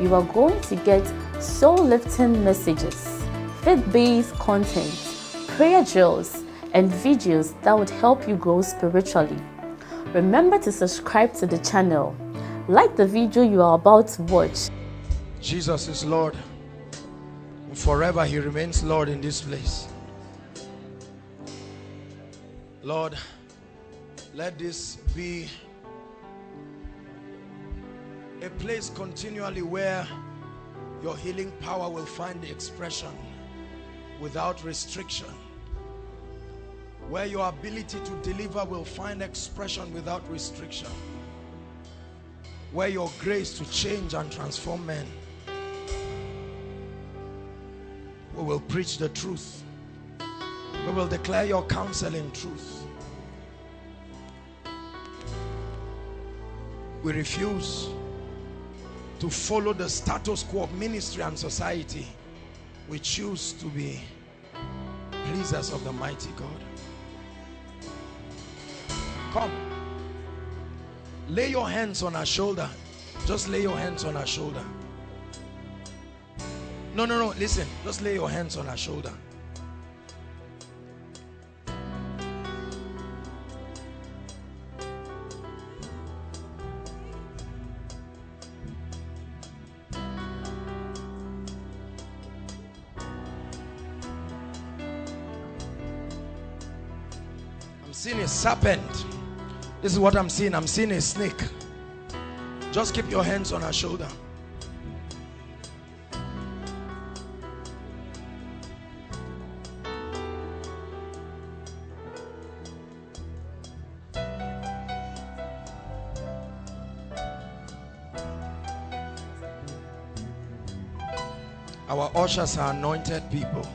you are going to get soul-lifting messages, faith-based content, prayer drills, and videos that would help you grow spiritually. Remember to subscribe to the channel. Like the video you are about to watch. Jesus is Lord. Forever He remains Lord in this place. Lord, let this be a place continually where your healing power will find expression without restriction. Where your ability to deliver will find expression without restriction. Where your grace to change and transform men. We will preach the truth. We will declare your counsel in truth. We refuse to follow the status quo of ministry and society we choose to be pleasers of the mighty God Come. Lay your hands on her shoulder. Just lay your hands on her shoulder. No, no, no. Listen. Just lay your hands on her shoulder. Serpent this is what I'm seeing. I'm seeing a snake. Just keep your hands on her shoulder. Our ushers are anointed people,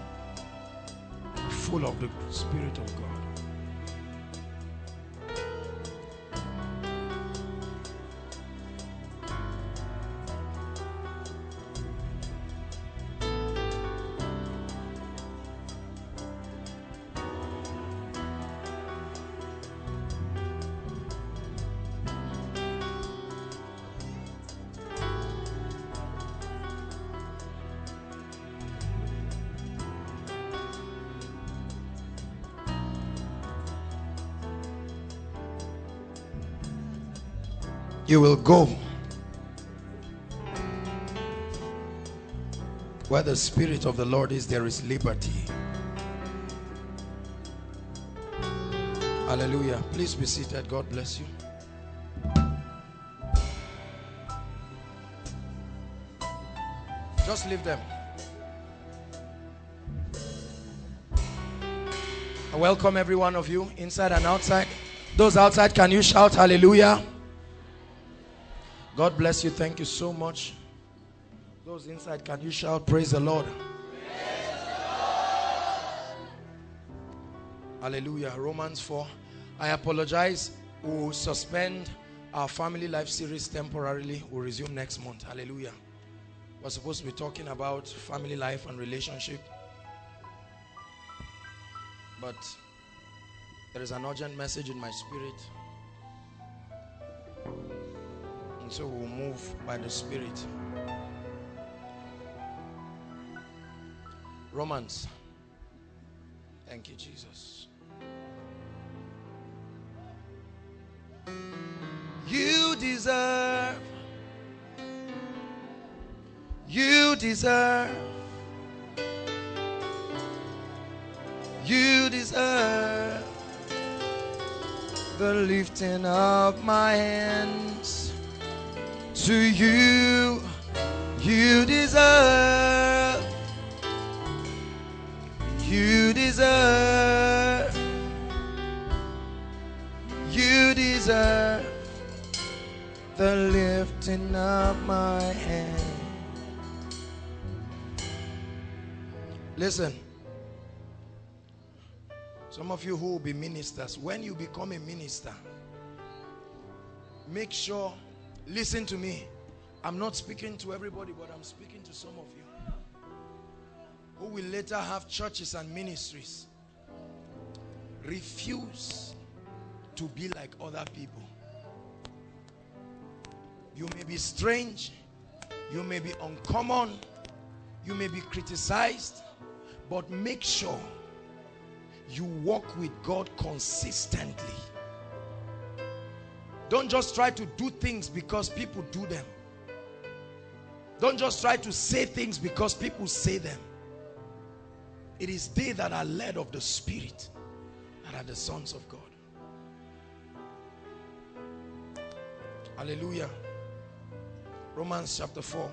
full of the Spirit of God. You will go. Where the spirit of the Lord is there is liberty. Hallelujah. Please be seated. God bless you. Just leave them. I welcome every one of you inside and outside. Those outside can you shout hallelujah God bless you. Thank you so much. Those inside, can you shout, Praise the Lord? Praise the Lord. Hallelujah. Romans 4. I apologize. We'll suspend our family life series temporarily. We'll resume next month. Hallelujah. We're supposed to be talking about family life and relationship. But there is an urgent message in my spirit and so we'll move by the Spirit. Romans. Thank you, Jesus. You deserve. You deserve. You deserve the lifting of my hands to you you deserve you deserve you deserve the lifting of my hand Listen. Some of you who will be ministers, when you become a minister, make sure, listen to me. I'm not speaking to everybody, but I'm speaking to some of you who will later have churches and ministries. Refuse to be like other people. You may be strange, you may be uncommon, you may be criticized, but make sure you walk with God consistently. Don't just try to do things because people do them. Don't just try to say things because people say them. It is they that are led of the Spirit that are the sons of God. Hallelujah. Romans chapter 4.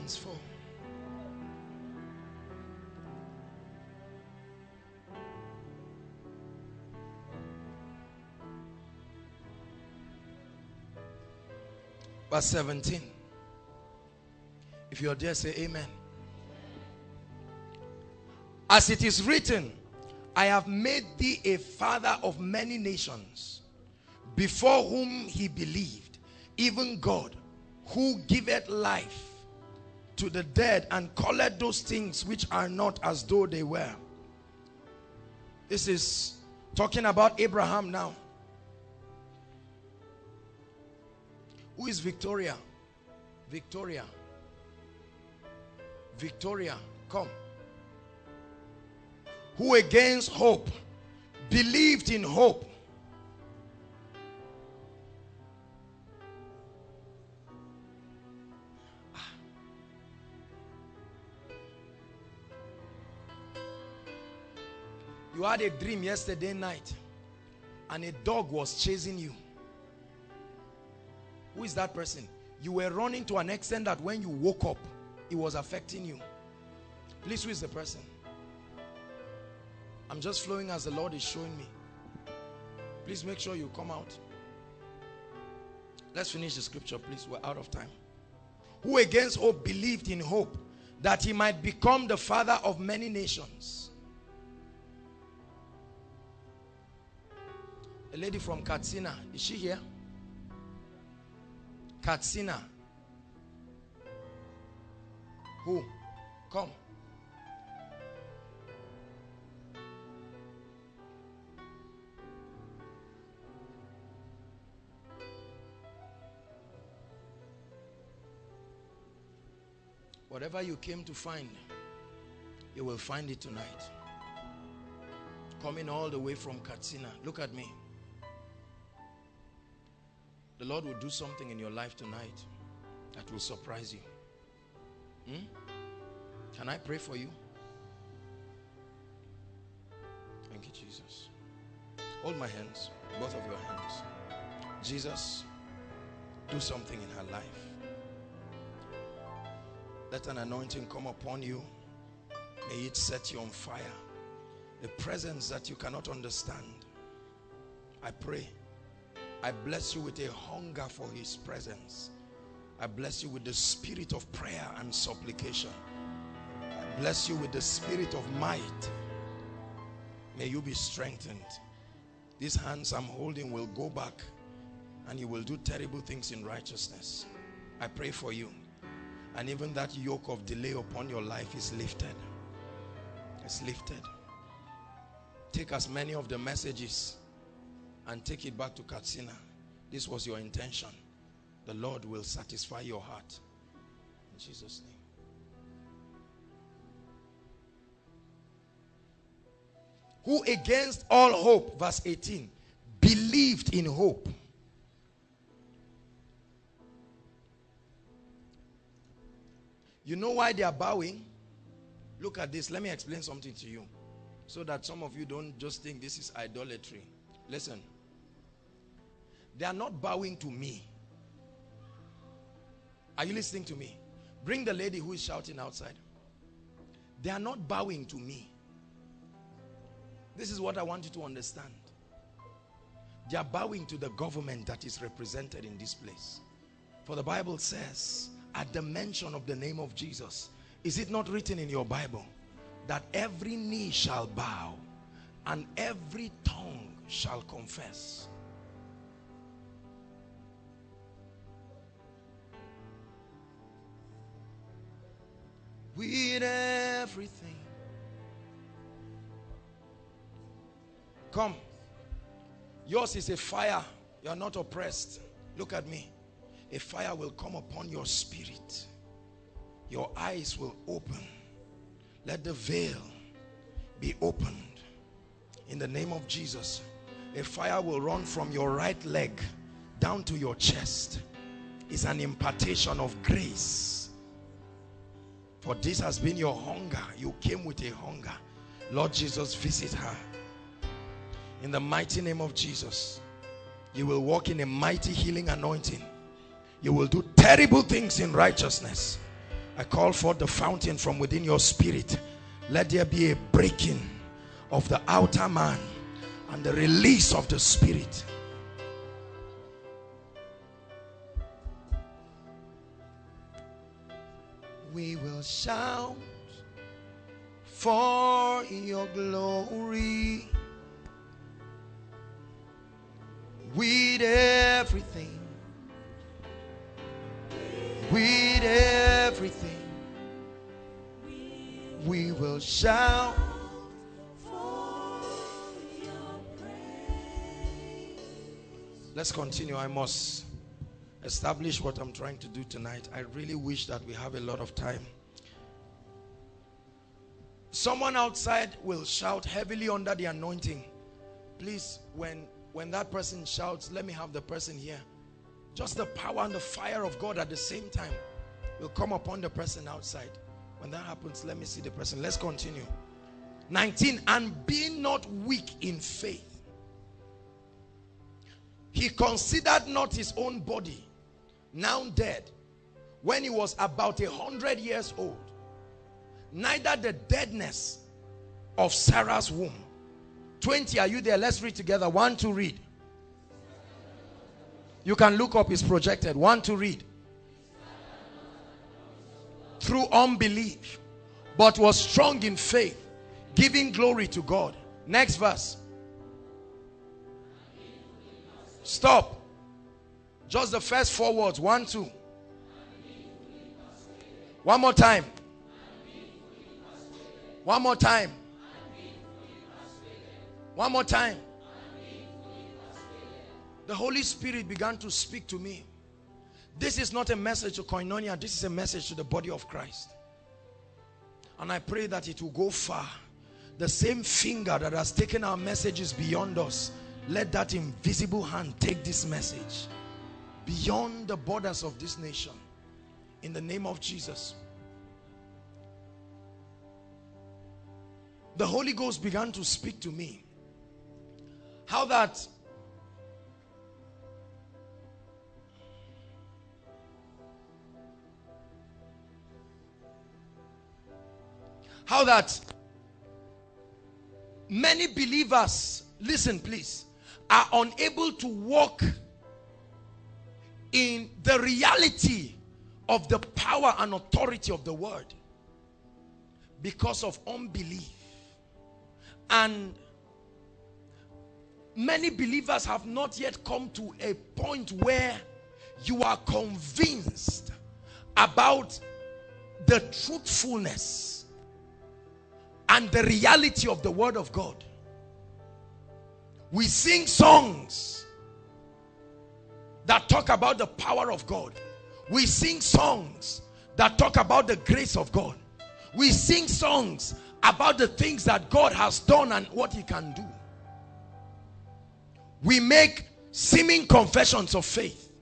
Romans 4. Verse 17. If you're there, say amen. As it is written, I have made thee a father of many nations, before whom he believed, even God, who giveth life to the dead and calleth those things which are not as though they were. This is talking about Abraham now. Who is Victoria? Victoria. Victoria, come. Who against hope believed in hope. You had a dream yesterday night and a dog was chasing you. Who is that person? You were running to an extent that when you woke up, it was affecting you. Please, who is the person? I'm just flowing as the Lord is showing me. Please make sure you come out. Let's finish the scripture, please. We're out of time. Who against hope believed in hope that he might become the father of many nations. A lady from Katsina, is she here? Katsina. Who? Come. Whatever you came to find, you will find it tonight. Coming all the way from Katsina. Look at me. The Lord will do something in your life tonight that will surprise you. Hmm? Can I pray for you? Thank you, Jesus. Hold my hands, both of your hands. Jesus, do something in her life. Let an anointing come upon you. May it set you on fire. A presence that you cannot understand. I pray. I bless you with a hunger for his presence. I bless you with the spirit of prayer and supplication. I bless you with the spirit of might. May you be strengthened. These hands I'm holding will go back and you will do terrible things in righteousness. I pray for you. And even that yoke of delay upon your life is lifted. It's lifted. Take as many of the messages and take it back to Katsina. This was your intention. The Lord will satisfy your heart. In Jesus' name. Who against all hope, verse 18, believed in hope. You know why they are bowing? Look at this. Let me explain something to you. So that some of you don't just think this is idolatry. Listen. They are not bowing to me. Are you listening to me? Bring the lady who is shouting outside. They are not bowing to me. This is what I want you to understand. They are bowing to the government that is represented in this place. For the Bible says, at the mention of the name of Jesus, is it not written in your Bible that every knee shall bow and every tongue shall confess? With everything. Come. Yours is a fire. You are not oppressed. Look at me. A fire will come upon your spirit. Your eyes will open. Let the veil be opened. In the name of Jesus. A fire will run from your right leg down to your chest. It's an impartation of grace. For this has been your hunger. You came with a hunger. Lord Jesus, visit her. In the mighty name of Jesus you will walk in a mighty healing anointing. You will do terrible things in righteousness. I call for the fountain from within your spirit. Let there be a breaking of the outer man and the release of the spirit we will shout for your glory with everything. With everything. We will shout. For your praise. Let's continue. I must establish what I'm trying to do tonight. I really wish that we have a lot of time. Someone outside will shout heavily under the anointing. Please, when when that person shouts, let me have the person here. Just the power and the fire of God at the same time will come upon the person outside. When that happens, let me see the person. Let's continue. 19, and be not weak in faith. He considered not his own body, now dead, when he was about a hundred years old. Neither the deadness of Sarah's womb 20, are you there? Let's read together. One to read. You can look up, it's projected. One to read. Through unbelief, but was strong in faith, giving glory to God. Next verse. Stop. Just the first four words. One, two. One more time. One more time. One more time. The Holy Spirit began to speak to me. This is not a message to Koinonia. This is a message to the body of Christ. And I pray that it will go far. The same finger that has taken our messages beyond us, let that invisible hand take this message beyond the borders of this nation. In the name of Jesus. The Holy Ghost began to speak to me. How that how that many believers listen please are unable to walk in the reality of the power and authority of the word because of unbelief and many believers have not yet come to a point where you are convinced about the truthfulness and the reality of the word of God. We sing songs that talk about the power of God. We sing songs that talk about the grace of God. We sing songs about the things that God has done and what he can do we make seeming confessions of faith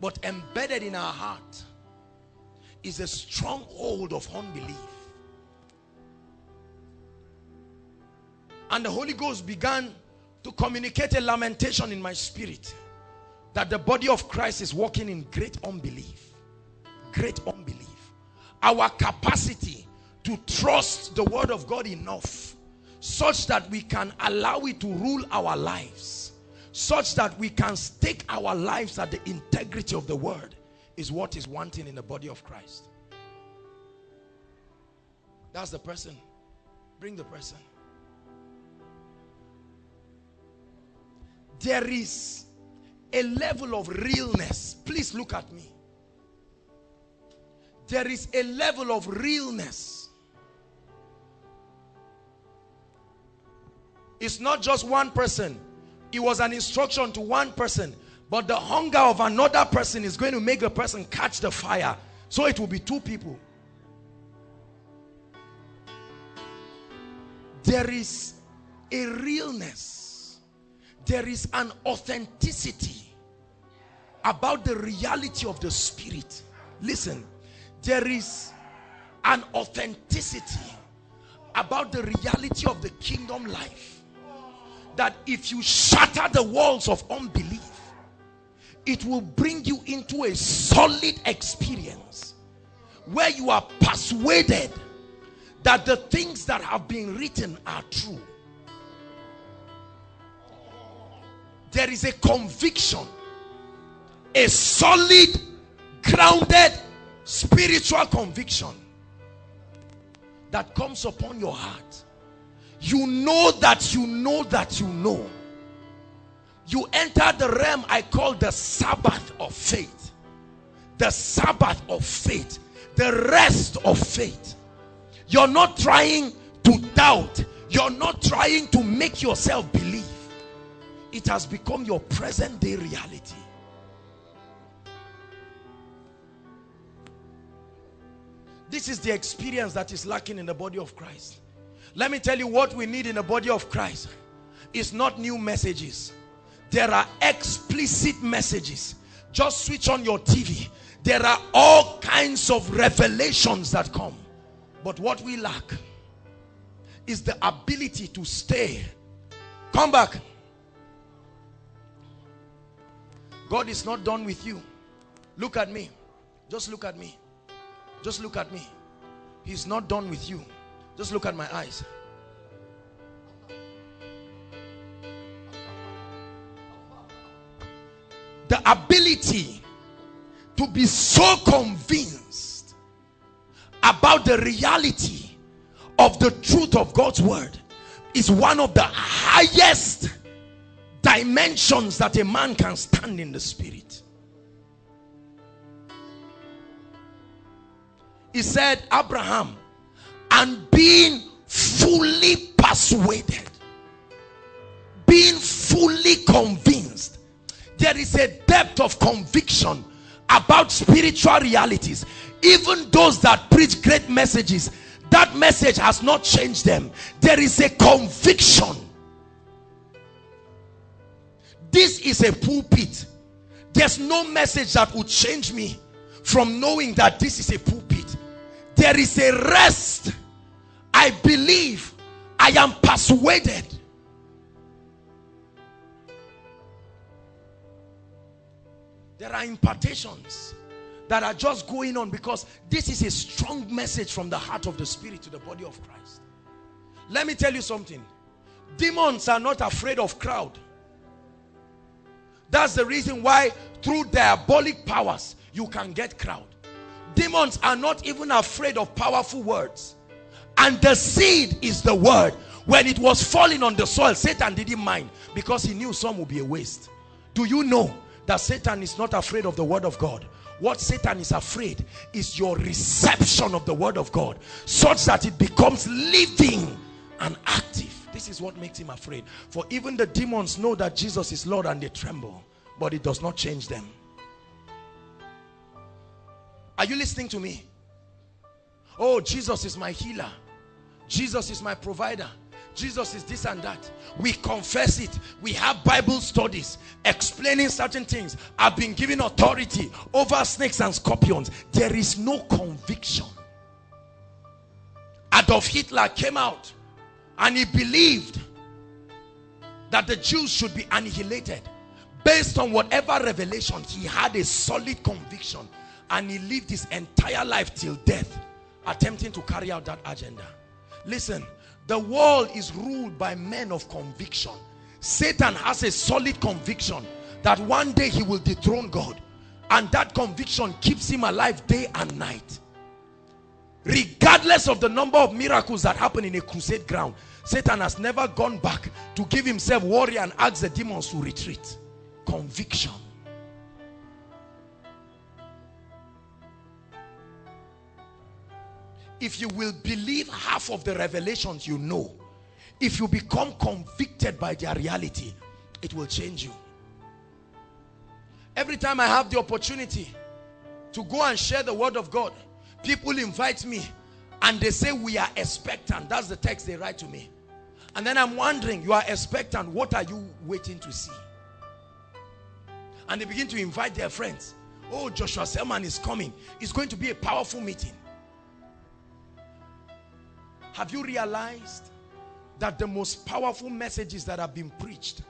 but embedded in our heart is a stronghold of unbelief and the Holy Ghost began to communicate a lamentation in my spirit that the body of Christ is walking in great unbelief. Great unbelief. Our capacity to trust the word of God enough such that we can allow it to rule our lives such that we can stake our lives at the integrity of the word is what is wanting in the body of Christ. That's the person. Bring the person. There is a level of realness. Please look at me. There is a level of realness. It's not just one person. It was an instruction to one person. But the hunger of another person is going to make the person catch the fire. So it will be two people. There is a realness. There is an authenticity about the reality of the spirit. Listen, there is an authenticity about the reality of the kingdom life that if you shatter the walls of unbelief it will bring you into a solid experience where you are persuaded that the things that have been written are true. There is a conviction, a solid, grounded, spiritual conviction that comes upon your heart. You know that you know that you know you enter the realm I call the Sabbath of faith. The Sabbath of faith. The rest of faith. You're not trying to doubt. You're not trying to make yourself believe. It has become your present day reality. This is the experience that is lacking in the body of Christ. Let me tell you what we need in the body of Christ. It's not new messages there are explicit messages just switch on your TV there are all kinds of revelations that come but what we lack is the ability to stay come back God is not done with you. Look at me. Just look at me. Just look at me. He's not done with you. Just look at my eyes. The ability to be so convinced about the reality of the truth of God's word is one of the highest dimensions that a man can stand in the spirit. He said, Abraham, and being fully persuaded, being fully convinced there is a depth of conviction about spiritual realities even those that preach great messages that message has not changed them there is a conviction this is a pulpit there's no message that would change me from knowing that this is a pulpit there is a rest i believe i am persuaded There are impartations that are just going on because this is a strong message from the heart of the spirit to the body of Christ. Let me tell you something. Demons are not afraid of crowd. That's the reason why through diabolic powers you can get crowd. Demons are not even afraid of powerful words. And the seed is the word. When it was falling on the soil, Satan didn't mind because he knew some would be a waste. Do you know that Satan is not afraid of the word of God. What Satan is afraid is your reception of the word of God such that it becomes living and active. This is what makes him afraid. For even the demons know that Jesus is Lord and they tremble, but it does not change them. Are you listening to me? Oh, Jesus is my healer. Jesus is my provider. Jesus is this and that. We confess it. We have Bible studies explaining certain things. I've been given authority over snakes and scorpions. There is no conviction. Adolf Hitler came out and he believed that the Jews should be annihilated based on whatever revelation he had a solid conviction. And he lived his entire life till death attempting to carry out that agenda. Listen the world is ruled by men of conviction. Satan has a solid conviction that one day he will dethrone God. And that conviction keeps him alive day and night regardless of the number of miracles that happen in a crusade ground Satan has never gone back to give himself worry and ask the demons to retreat. Conviction. If you will believe half of the revelations you know if you become convicted by their reality it will change you. Every time I have the opportunity to go and share the word of God people invite me and they say we are expectant. That's the text they write to me. And then I'm wondering you are expectant. What are you waiting to see? And they begin to invite their friends. Oh Joshua Selman is coming. It's going to be a powerful meeting. Have you realized that the most powerful messages that have been preached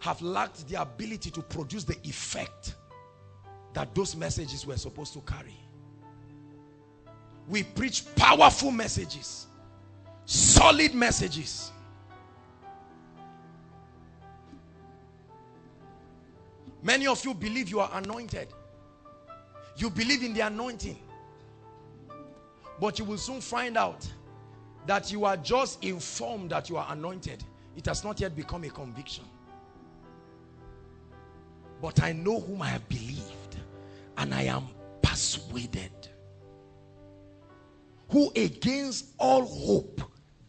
have lacked the ability to produce the effect that those messages were supposed to carry we preach powerful messages solid messages. Many of you believe you are anointed. You believe in the anointing. But you will soon find out that you are just informed that you are anointed. It has not yet become a conviction. But I know whom I have believed and I am persuaded who against all hope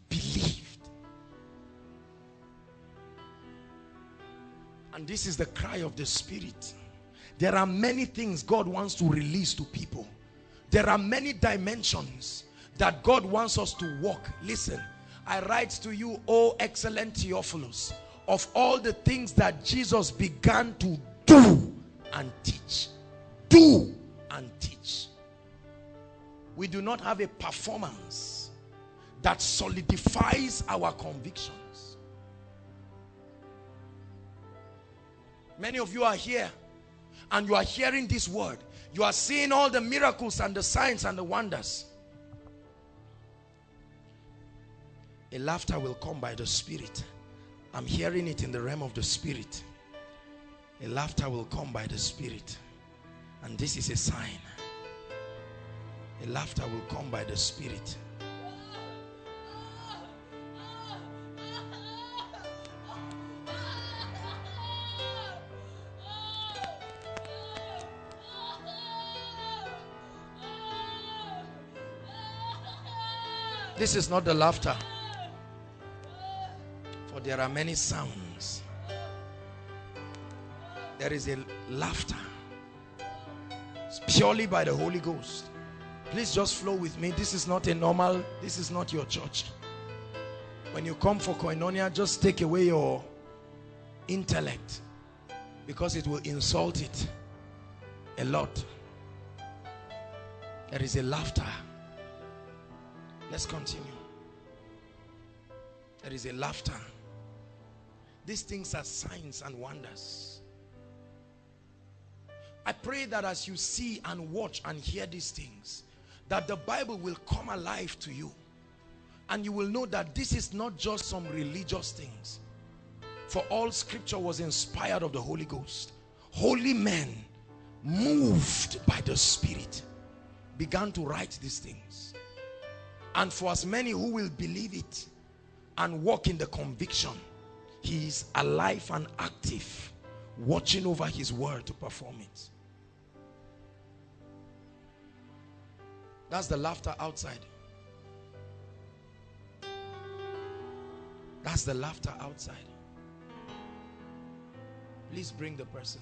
believed and this is the cry of the spirit there are many things God wants to release to people there are many dimensions that God wants us to walk. Listen, I write to you, O excellent Theophilus, of all the things that Jesus began to do and teach. Do and teach. We do not have a performance that solidifies our convictions. Many of you are here and you are hearing this word. You are seeing all the miracles and the signs and the wonders. A laughter will come by the spirit. I'm hearing it in the realm of the spirit. A laughter will come by the spirit. And this is a sign a laughter will come by the spirit this is not the laughter For there are many sounds. There is a laughter. It's purely by the Holy Ghost. Please just flow with me. This is not a normal, this is not your church. When you come for koinonia, just take away your intellect because it will insult it a lot. There is a laughter. Let's continue. There is a laughter. These things are signs and wonders. I pray that as you see and watch and hear these things, that the Bible will come alive to you. And you will know that this is not just some religious things. For all scripture was inspired of the Holy Ghost. Holy men, moved by the Spirit, began to write these things. And for as many who will believe it and walk in the conviction, he is alive and active, watching over his word to perform it. That's the laughter outside. That's the laughter outside. Please bring the person.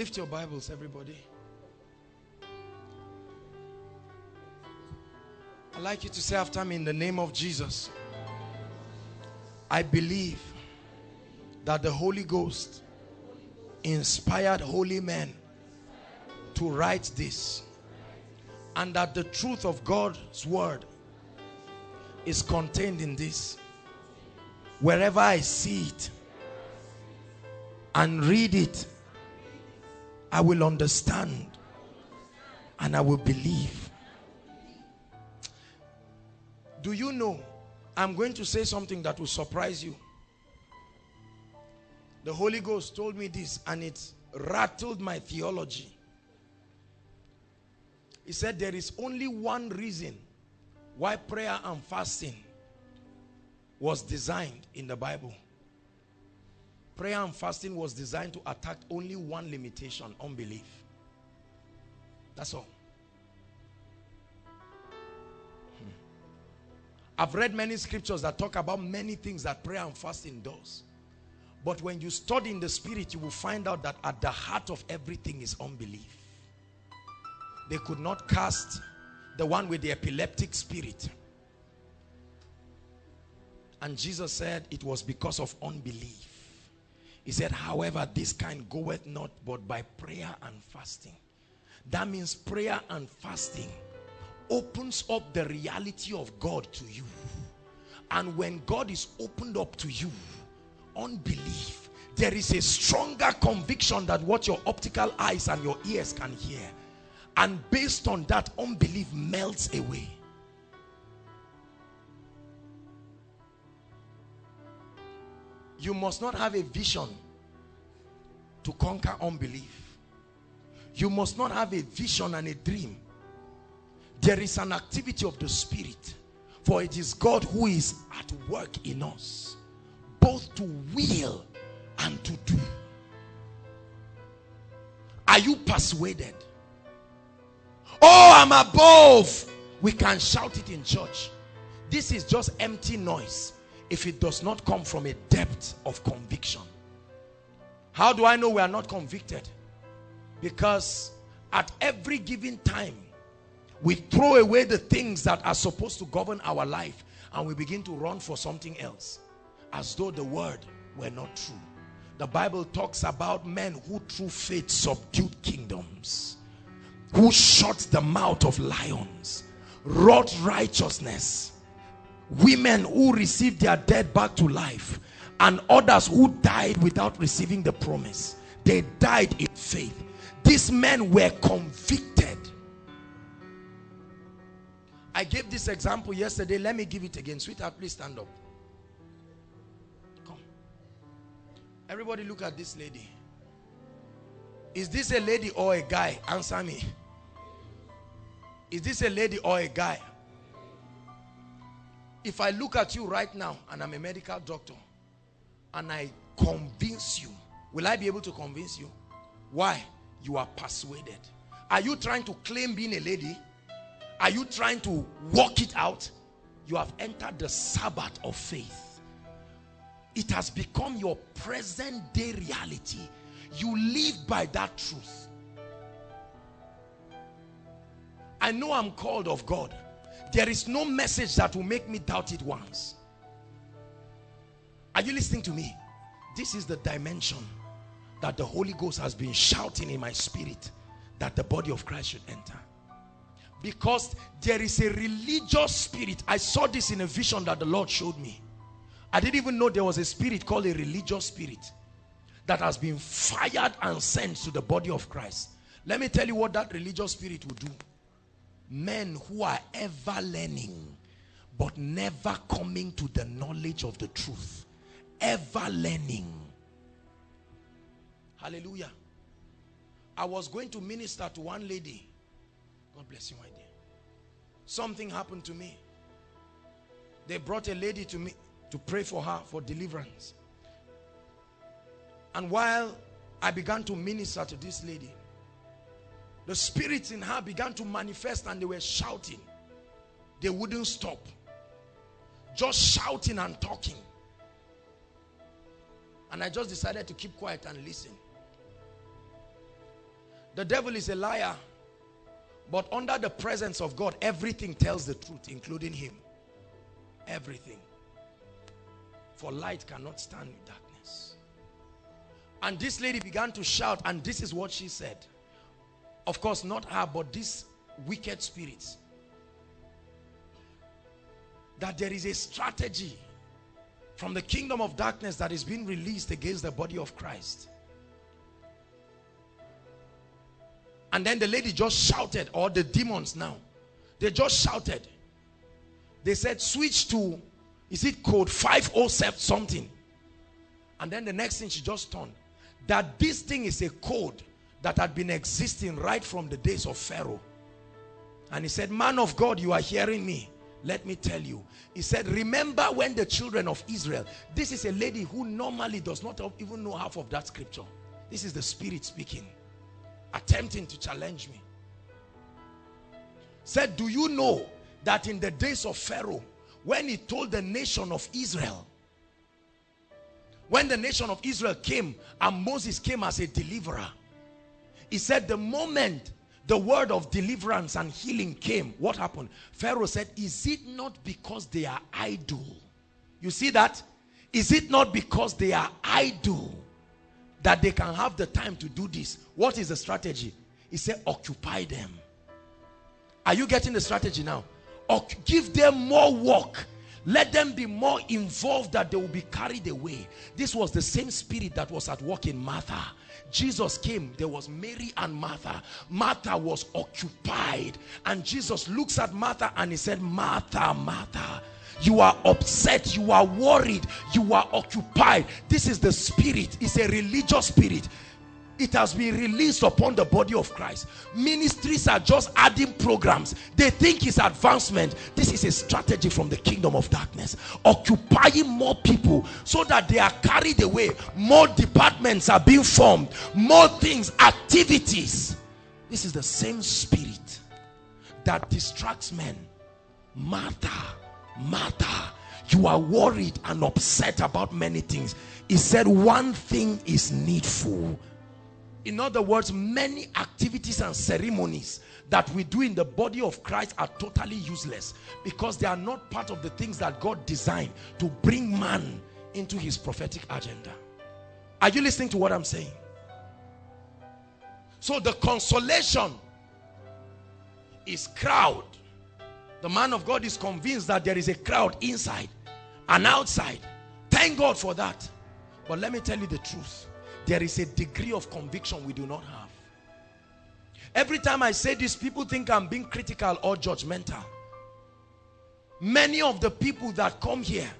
Lift your Bibles, everybody. I'd like you to say after me in the name of Jesus. I believe that the Holy Ghost inspired holy men to write this and that the truth of God's word is contained in this wherever I see it and read it I will understand and I will believe. Do you know I'm going to say something that will surprise you. The Holy Ghost told me this and it rattled my theology. He said there is only one reason why prayer and fasting was designed in the Bible. Prayer and fasting was designed to attack only one limitation, unbelief. That's all. Hmm. I've read many scriptures that talk about many things that prayer and fasting does. But when you study in the spirit, you will find out that at the heart of everything is unbelief. They could not cast the one with the epileptic spirit and Jesus said it was because of unbelief. He said, however, this kind goeth not but by prayer and fasting. That means prayer and fasting opens up the reality of God to you. And when God is opened up to you, unbelief, there is a stronger conviction that what your optical eyes and your ears can hear. And based on that, unbelief melts away. You must not have a vision to conquer unbelief. You must not have a vision and a dream. There is an activity of the spirit. For it is God who is at work in us. Both to will and to do. Are you persuaded? Oh, I'm above. We can shout it in church. This is just empty noise if it does not come from a depth of conviction. How do I know we are not convicted? Because at every given time, we throw away the things that are supposed to govern our life and we begin to run for something else as though the word were not true. The Bible talks about men who through faith subdued kingdoms, who shut the mouth of lions, wrought righteousness, women who received their dead back to life and others who died without receiving the promise they died in faith. These men were convicted. I gave this example yesterday. Let me give it again. Sweetheart please stand up. Come. Everybody look at this lady. Is this a lady or a guy? Answer me. Is this a lady or a guy if I look at you right now and I'm a medical doctor and I convince you, will I be able to convince you? Why? You are persuaded. Are you trying to claim being a lady? Are you trying to work it out? You have entered the Sabbath of faith. It has become your present day reality. You live by that truth. I know I'm called of God. There is no message that will make me doubt it once. Are you listening to me? This is the dimension that the Holy Ghost has been shouting in my spirit that the body of Christ should enter. Because there is a religious spirit. I saw this in a vision that the Lord showed me. I didn't even know there was a spirit called a religious spirit that has been fired and sent to the body of Christ. Let me tell you what that religious spirit will do men who are ever learning but never coming to the knowledge of the truth. Ever learning. Hallelujah. I was going to minister to one lady. God bless you my dear. Something happened to me. They brought a lady to me to pray for her for deliverance. And while i began to minister to this lady the spirits in her began to manifest and they were shouting. They wouldn't stop. Just shouting and talking. And I just decided to keep quiet and listen. The devil is a liar. But under the presence of God, everything tells the truth, including him. Everything. For light cannot stand with darkness. And this lady began to shout, and this is what she said. Of course, not her, but these wicked spirits. That there is a strategy from the kingdom of darkness that is being released against the body of Christ. And then the lady just shouted, or the demons now, they just shouted. They said, switch to, is it code 507 something? And then the next thing she just turned, that this thing is a code that had been existing right from the days of Pharaoh. And he said, man of God, you are hearing me. Let me tell you. He said, remember when the children of Israel, this is a lady who normally does not even know half of that scripture. This is the spirit speaking attempting to challenge me. Said, do you know that in the days of Pharaoh, when he told the nation of Israel, when the nation of Israel came and Moses came as a deliverer, he said the moment the word of deliverance and healing came, what happened? Pharaoh said, is it not because they are idle? You see that? Is it not because they are idle that they can have the time to do this. What is the strategy? He said, occupy them. Are you getting the strategy now? Or give them more work. Let them be more involved that they will be carried away. This was the same spirit that was at work in Martha. Jesus came, there was Mary and Martha. Martha was occupied. And Jesus looks at Martha and he said, Martha, Martha, you are upset you are worried you are occupied this is the spirit it's a religious spirit it has been released upon the body of Christ. Ministries are just adding programs. They think it's advancement. This is a strategy from the kingdom of darkness. Occupying more people so that they are carried away. More departments are being formed. More things activities. This is the same spirit that distracts men. Martha Martha, you are worried and upset about many things. He said one thing is needful. In other words, many activities and ceremonies that we do in the body of Christ are totally useless because they are not part of the things that God designed to bring man into his prophetic agenda. Are you listening to what I'm saying? So the consolation is crowd the man of God is convinced that there is a crowd inside and outside. Thank God for that. But let me tell you the truth. There is a degree of conviction we do not have. Every time I say this, people think I'm being critical or judgmental. Many of the people that come here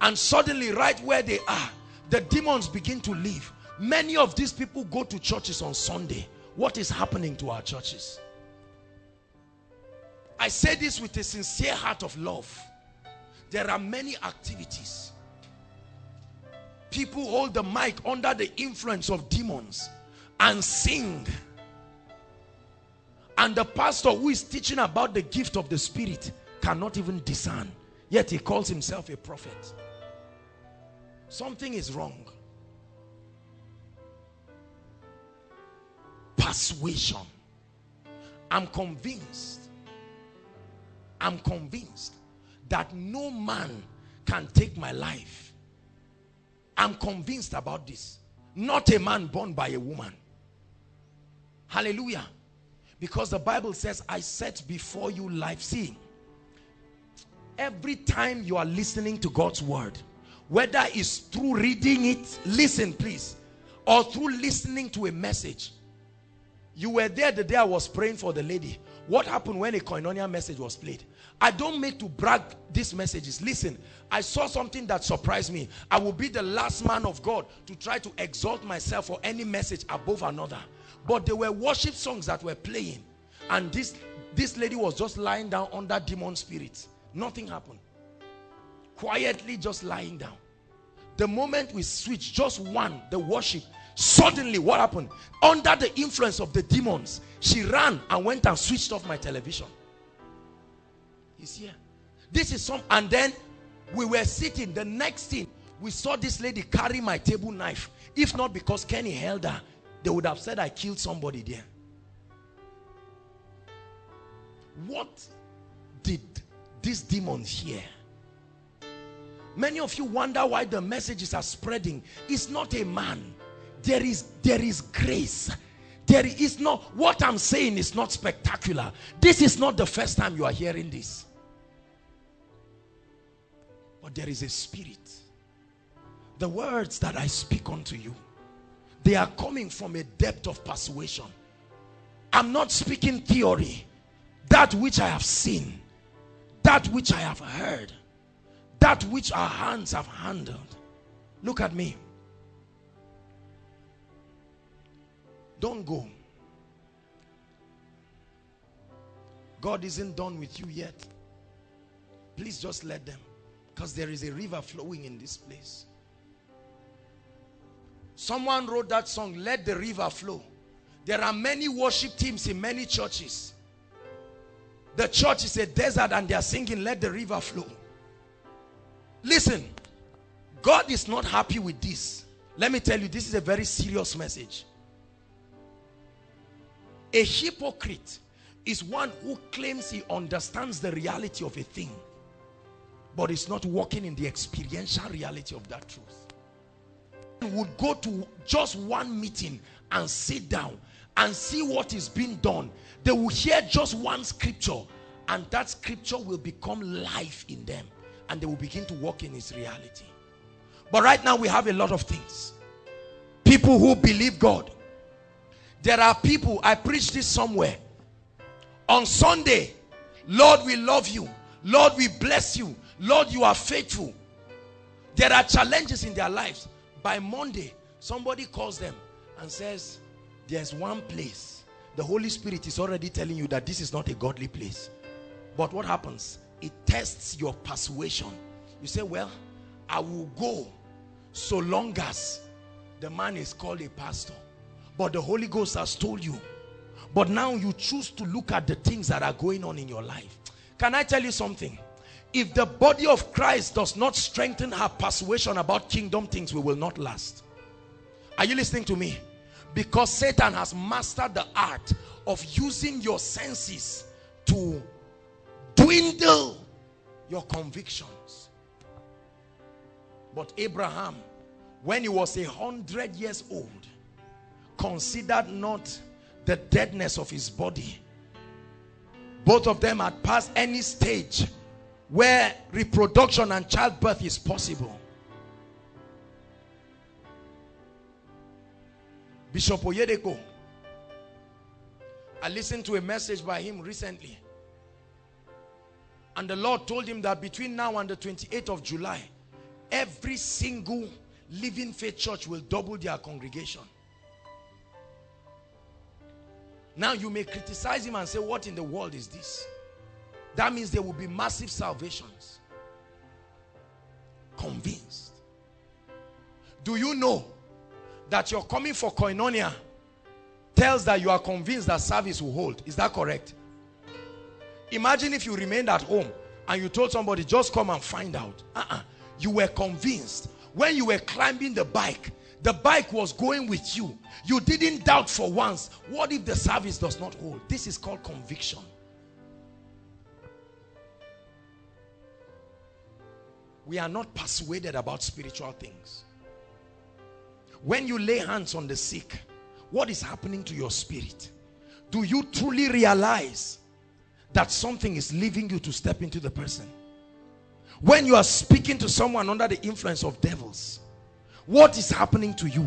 and suddenly right where they are, the demons begin to leave. Many of these people go to churches on Sunday. What is happening to our churches? I say this with a sincere heart of love. There are many activities. People hold the mic under the influence of demons and sing. And the pastor who is teaching about the gift of the spirit cannot even discern. Yet he calls himself a prophet. Something is wrong. Persuasion. I'm convinced I'm convinced that no man can take my life. I'm convinced about this. Not a man born by a woman. Hallelujah. Because the Bible says, I set before you life. See, every time you are listening to God's word, whether it's through reading it, listen please, or through listening to a message. You were there the day I was praying for the lady. What happened when a koinonia message was played? I don't make to brag these messages. Listen, I saw something that surprised me. I will be the last man of God to try to exalt myself for any message above another. But there were worship songs that were playing. And this, this lady was just lying down under demon spirits. Nothing happened. Quietly just lying down. The moment we switched, just one, the worship, suddenly what happened? Under the influence of the demons, she ran and went and switched off my television. He's here. This is some, and then we were sitting. The next thing, we saw this lady carry my table knife. If not because Kenny held her, they would have said I killed somebody there. what did these demons hear? Many of you wonder why the messages are spreading. It's not a man. There is, there is grace. There is not, what I'm saying is not spectacular. This is not the first time you are hearing this. But there is a spirit. The words that I speak unto you, they are coming from a depth of persuasion. I'm not speaking theory. That which I have seen, that which I have heard, that which our hands have handled. Look at me. Don't go. God isn't done with you yet. Please just let them. Because there is a river flowing in this place. Someone wrote that song, Let the River Flow. There are many worship teams in many churches. The church is a desert and they are singing, Let the river flow. Listen, God is not happy with this. Let me tell you, this is a very serious message. A hypocrite is one who claims he understands the reality of a thing, but is not walking in the experiential reality of that truth. Would go to just one meeting and sit down and see what is being done. They will hear just one scripture and that scripture will become life in them and they will begin to walk in its reality. But right now we have a lot of things. People who believe God. There are people, I preached this somewhere. On Sunday, Lord, we love you. Lord, we bless you. Lord, you are faithful. There are challenges in their lives. By Monday, somebody calls them and says, there's one place. The Holy Spirit is already telling you that this is not a godly place. But what happens? it tests your persuasion. You say, well, I will go so long as the man is called a pastor. But the Holy Ghost has told you. But now you choose to look at the things that are going on in your life. Can I tell you something? If the body of Christ does not strengthen her persuasion about kingdom things, we will not last. Are you listening to me? Because Satan has mastered the art of using your senses to dwindle your convictions. But Abraham, when he was a hundred years old, considered not the deadness of his body. Both of them had passed any stage where reproduction and childbirth is possible. Bishop Oyedepo, I listened to a message by him recently. And the Lord told him that between now and the 28th of July, every single living faith church will double their congregation. Now you may criticize him and say, what in the world is this? That means there will be massive salvations. Convinced. Do you know that you're coming for koinonia tells that you are convinced that service will hold? Is that correct? Imagine if you remained at home and you told somebody, just come and find out. Uh -uh. You were convinced. When you were climbing the bike, the bike was going with you. You didn't doubt for once. What if the service does not hold? This is called conviction. We are not persuaded about spiritual things. When you lay hands on the sick, what is happening to your spirit? Do you truly realize that something is leaving you to step into the person. When you are speaking to someone under the influence of devils, what is happening to you?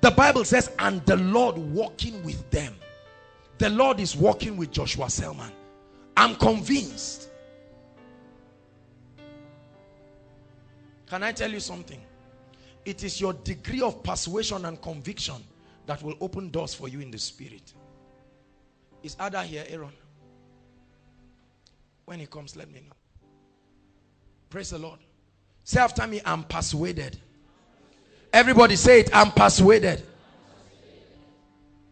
The Bible says, and the Lord walking with them. The Lord is walking with Joshua Selman. I'm convinced. Can I tell you something? It is your degree of persuasion and conviction that will open doors for you in the spirit. Is Ada here, Aaron? When he comes, let me know. Praise the Lord. Say after me, I'm persuaded. Everybody say it, I'm persuaded.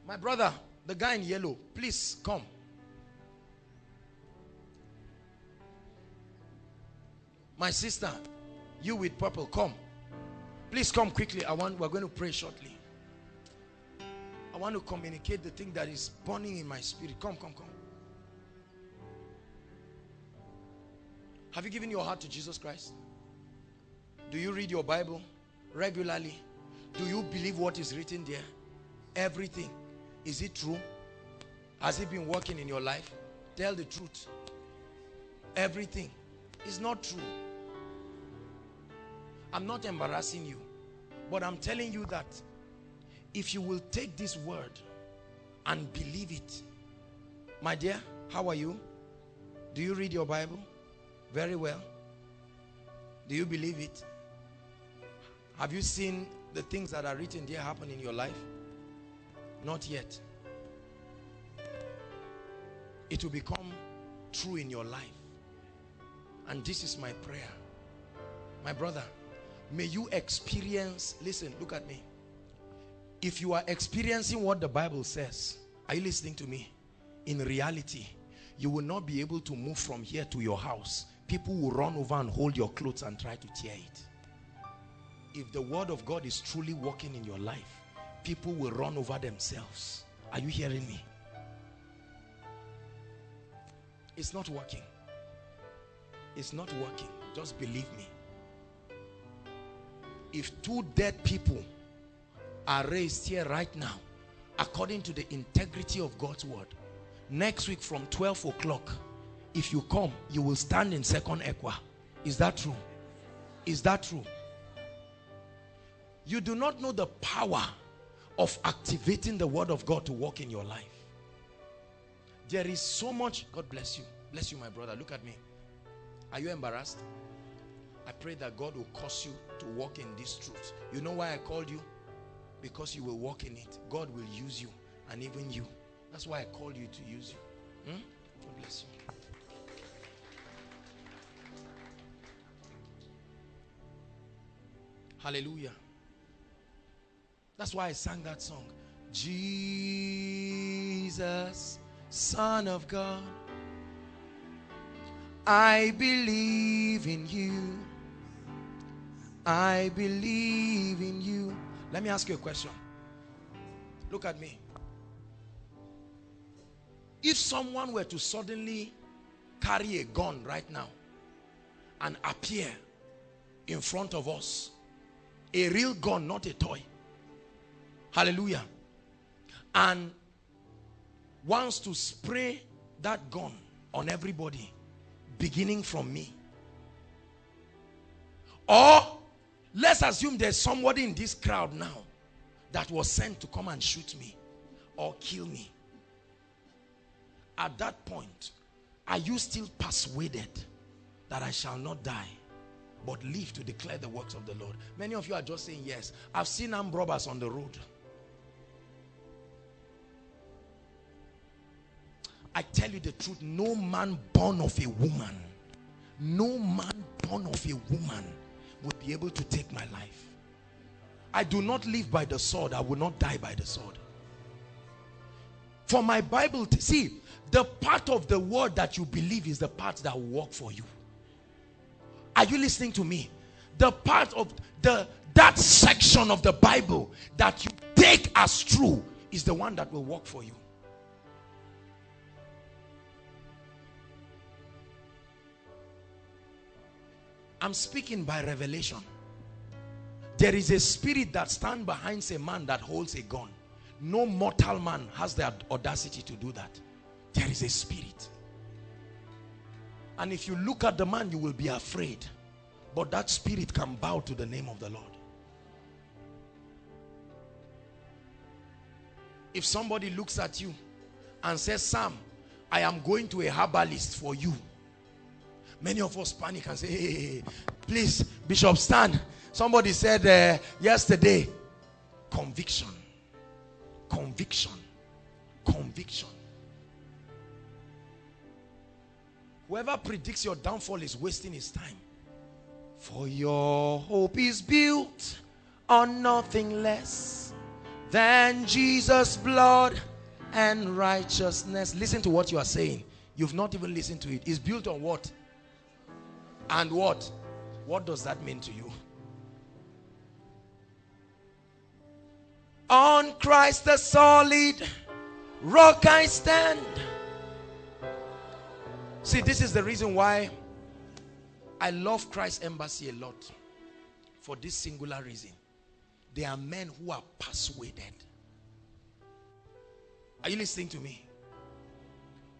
My brother, the guy in yellow, please come. My sister, you with purple, come. Please come quickly. I want we're going to pray shortly. I want to communicate the thing that is burning in my spirit. Come, come, come. Have you given your heart to Jesus Christ? Do you read your Bible regularly? Do you believe what is written there? Everything. Is it true? Has it been working in your life? Tell the truth. Everything. is not true. I'm not embarrassing you. But I'm telling you that if you will take this word and believe it. My dear, how are you? Do you read your Bible? Very well. Do you believe it? Have you seen the things that are written there happen in your life? Not yet. It will become true in your life. And this is my prayer. My brother, may you experience, listen, look at me. If you are experiencing what the Bible says, are you listening to me? In reality, you will not be able to move from here to your house. People will run over and hold your clothes and try to tear it. If the word of God is truly working in your life, people will run over themselves. Are you hearing me? It's not working. It's not working. Just believe me. If two dead people are raised here right now, according to the integrity of God's word, next week from 12 o'clock, if you come, you will stand in second equa. Is that true? Is that true? You do not know the power of activating the word of God to work in your life. There is so much. God bless you. Bless you, my brother. Look at me. Are you embarrassed? I pray that God will cause you to walk in this truth. You know why I called you? Because you will walk in it. God will use you and even you. That's why I called you to use you. Hmm? God bless you. Hallelujah. That's why I sang that song. Jesus, Son of God, I believe in you. I believe in you. Let me ask you a question. Look at me. If someone were to suddenly carry a gun right now and appear in front of us, a real gun, not a toy. Hallelujah. And wants to spray that gun on everybody beginning from me. Or let's assume there's somebody in this crowd now that was sent to come and shoot me or kill me. At that point, are you still persuaded that I shall not die but live to declare the works of the Lord? Many of you are just saying yes. I've seen armed robbers on the road. I tell you the truth, no man born of a woman, no man born of a woman will be able to take my life. I do not live by the sword. I will not die by the sword. For my Bible, to see, the part of the word that you believe is the part that will work for you. Are you listening to me? The part of the that section of the Bible that you take as true is the one that will work for you. I'm speaking by revelation. There is a spirit that stands behind a man that holds a gun. No mortal man has the audacity to do that. There is a spirit. And if you look at the man, you will be afraid. But that spirit can bow to the name of the Lord. If somebody looks at you and says, Sam, I am going to a herbalist for you Many of us panic and say, hey, please, Bishop, stand. Somebody said uh, yesterday, conviction, conviction, conviction. Whoever predicts your downfall is wasting his time. For your hope is built on nothing less than Jesus' blood and righteousness. Listen to what you are saying. You've not even listened to it. It's built on what? And what? What does that mean to you? On Christ the solid rock I stand. See, this is the reason why I love Christ Embassy a lot for this singular reason. They are men who are persuaded. Are you listening to me?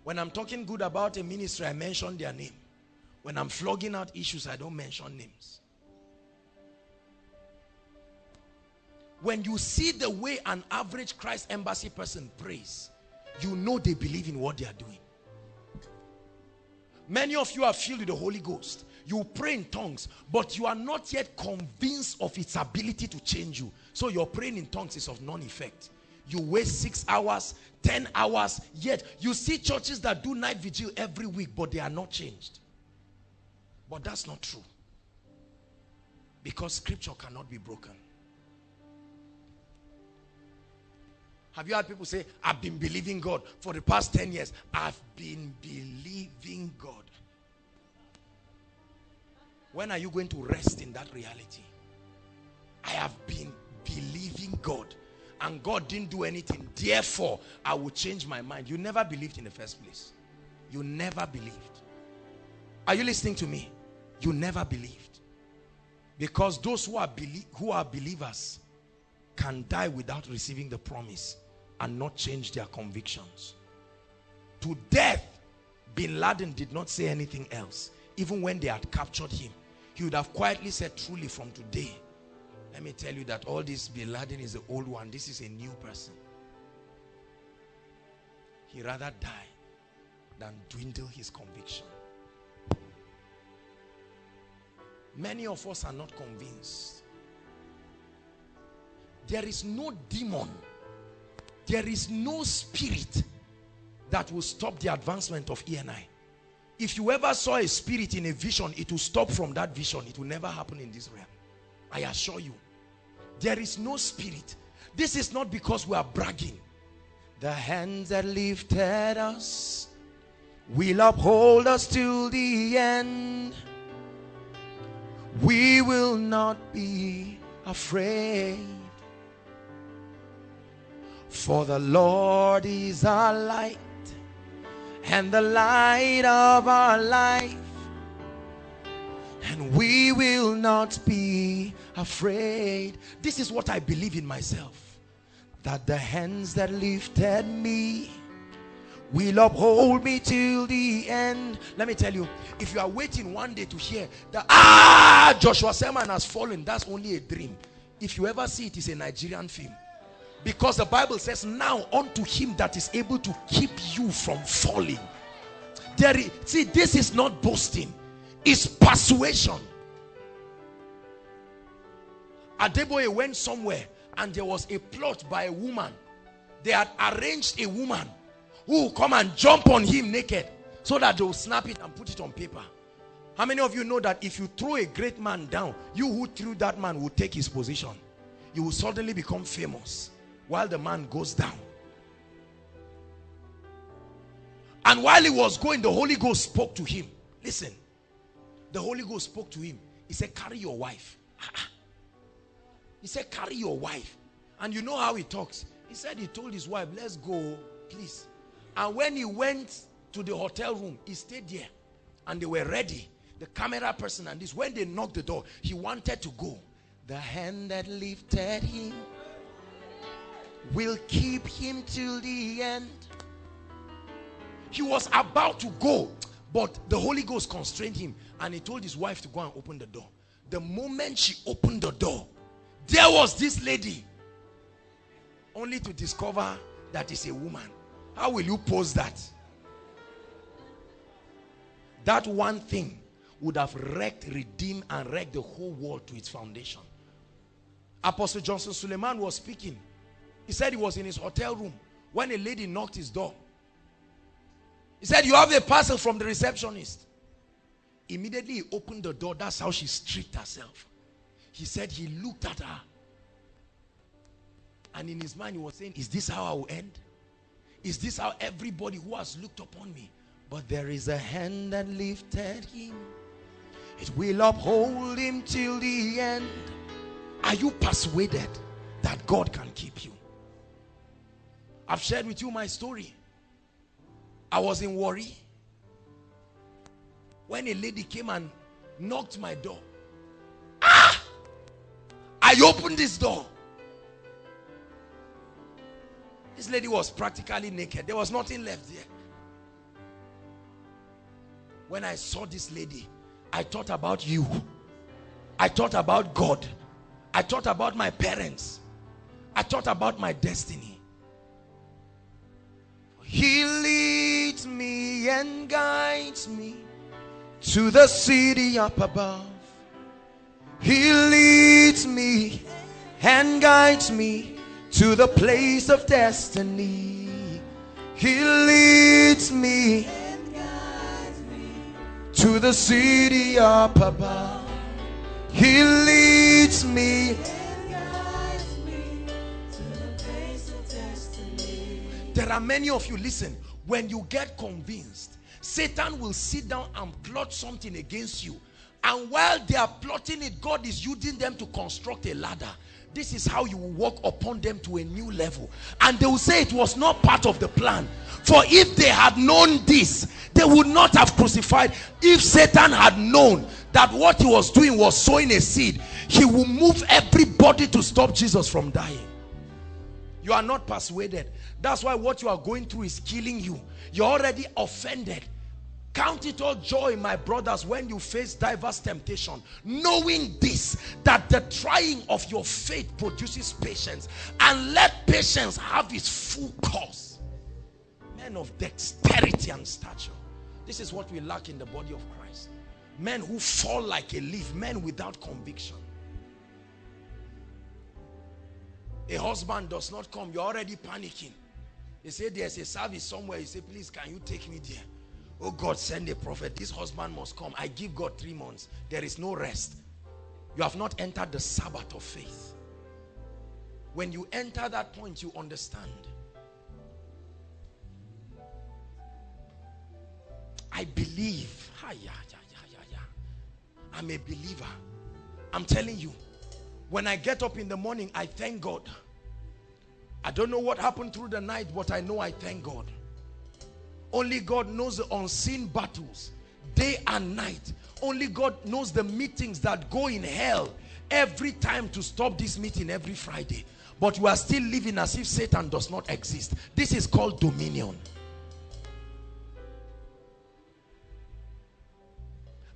When I'm talking good about a ministry, I mention their name. When I'm flogging out issues, I don't mention names. When you see the way an average Christ Embassy person prays, you know they believe in what they are doing. Many of you are filled with the Holy Ghost. You pray in tongues, but you are not yet convinced of its ability to change you. So your praying in tongues is of non-effect. You waste six hours, 10 hours, yet you see churches that do night vigil every week, but they are not changed. But that's not true. Because scripture cannot be broken. Have you heard people say, I've been believing God for the past 10 years? I've been believing God. When are you going to rest in that reality? I have been believing God and God didn't do anything. Therefore, I will change my mind. You never believed in the first place. You never believed. Are you listening to me? You never believed. Because those who are, who are believers can die without receiving the promise and not change their convictions. To death, Bin Laden did not say anything else. Even when they had captured him, he would have quietly said, truly from today, let me tell you that all this Bin Laden is the old one. This is a new person. He rather die than dwindle his conviction. Many of us are not convinced. There is no demon there is no spirit that will stop the advancement of ENI. If you ever saw a spirit in a vision, it will stop from that vision. It will never happen in this realm. I assure you. There is no spirit. This is not because we are bragging. The hands that lifted us will uphold us till the end. We will not be afraid. For the Lord is our light and the light of our life. And we will not be afraid. This is what I believe in myself. That the hands that lifted me will uphold me till the end. Let me tell you, if you are waiting one day to hear that, ah, Joshua Selman has fallen, that's only a dream. If you ever see it, it's a Nigerian film. Because the Bible says, now unto him that is able to keep you from falling. There is, see, this is not boasting. It's persuasion. Adeboye went somewhere and there was a plot by a woman. They had arranged a woman who come and jump on him naked so that they will snap it and put it on paper. How many of you know that if you throw a great man down, you who threw that man will take his position. You will suddenly become famous while the man goes down. And while he was going, the Holy Ghost spoke to him. Listen, the Holy Ghost spoke to him. He said, carry your wife. He said, carry your wife. And you know how he talks. He said he told his wife, let's go, please. And when he went to the hotel room, he stayed there. And they were ready. The camera person and this. When they knocked the door, he wanted to go. The hand that lifted him will keep him till the end. He was about to go, but the Holy Ghost constrained him and he told his wife to go and open the door. The moment she opened the door, there was this lady only to discover that is a woman. How will you pose that? That one thing would have wrecked, redeemed, and wrecked the whole world to its foundation. Apostle Johnson Suleman was speaking he said he was in his hotel room when a lady knocked his door. He said, you have a parcel from the receptionist. Immediately he opened the door. That's how she stripped herself. He said he looked at her. And in his mind he was saying, is this how I will end? Is this how everybody who has looked upon me? But there is a hand that lifted him. It will uphold him till the end. Are you persuaded that God can keep you? I've shared with you my story. I was in Warri when a lady came and knocked my door. Ah! I opened this door. This lady was practically naked. There was nothing left there. When I saw this lady, I thought about you. I thought about God. I thought about my parents. I thought about my destiny. He leads me and guides me to the city up above. He leads me and guides me to the place of destiny. He leads me to the city up above. He leads me. Me. To the place of destiny. There are many of you, listen, when you get convinced, Satan will sit down and plot something against you. And while they are plotting it, God is using them to construct a ladder. This is how you will walk upon them to a new level. And they will say it was not part of the plan. For if they had known this, they would not have crucified. If Satan had known that what he was doing was sowing a seed, he will move everybody to stop Jesus from dying. You are not persuaded. That's why what you are going through is killing you. You're already offended. Count it all joy, my brothers, when you face diverse temptation, knowing this, that the trying of your faith produces patience, and let patience have its full course. Men of dexterity and stature. This is what we lack in the body of Christ. Men who fall like a leaf, men without conviction. A husband does not come, you're already panicking. They say there's a service somewhere. You say, please, can you take me there? Oh God, send a prophet. This husband must come. I give God three months. There is no rest. You have not entered the Sabbath of faith. When you enter that point, you understand. I believe. I'm a believer. I'm telling you. When I get up in the morning, I thank God. I don't know what happened through the night, but I know I thank God. Only God knows the unseen battles, day and night. Only God knows the meetings that go in hell every time to stop this meeting every Friday. But we are still living as if Satan does not exist. This is called dominion.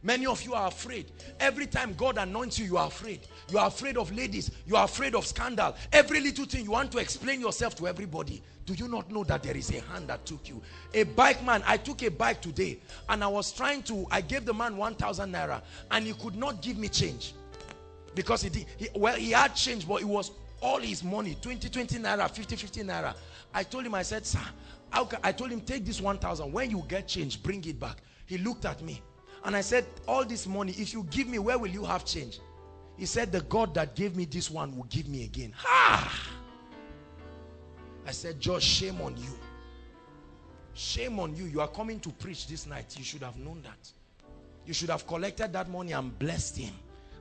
Many of you are afraid. Every time God anoints you, you are afraid. You are afraid of ladies. You are afraid of scandal. Every little thing you want to explain yourself to everybody. Do you not know that there is a hand that took you? A bike man, I took a bike today and I was trying to, I gave the man 1,000 naira and he could not give me change. Because he, did, he, well, he had change, but it was all his money, 20, 20 naira, 50, 50 naira. I told him, I said, sir, I told him, take this 1,000. When you get change, bring it back. He looked at me. And I said, all this money, if you give me, where will you have change? He said, the God that gave me this one will give me again. Ha! I said, Josh, shame on you. Shame on you. You are coming to preach this night. You should have known that. You should have collected that money and blessed him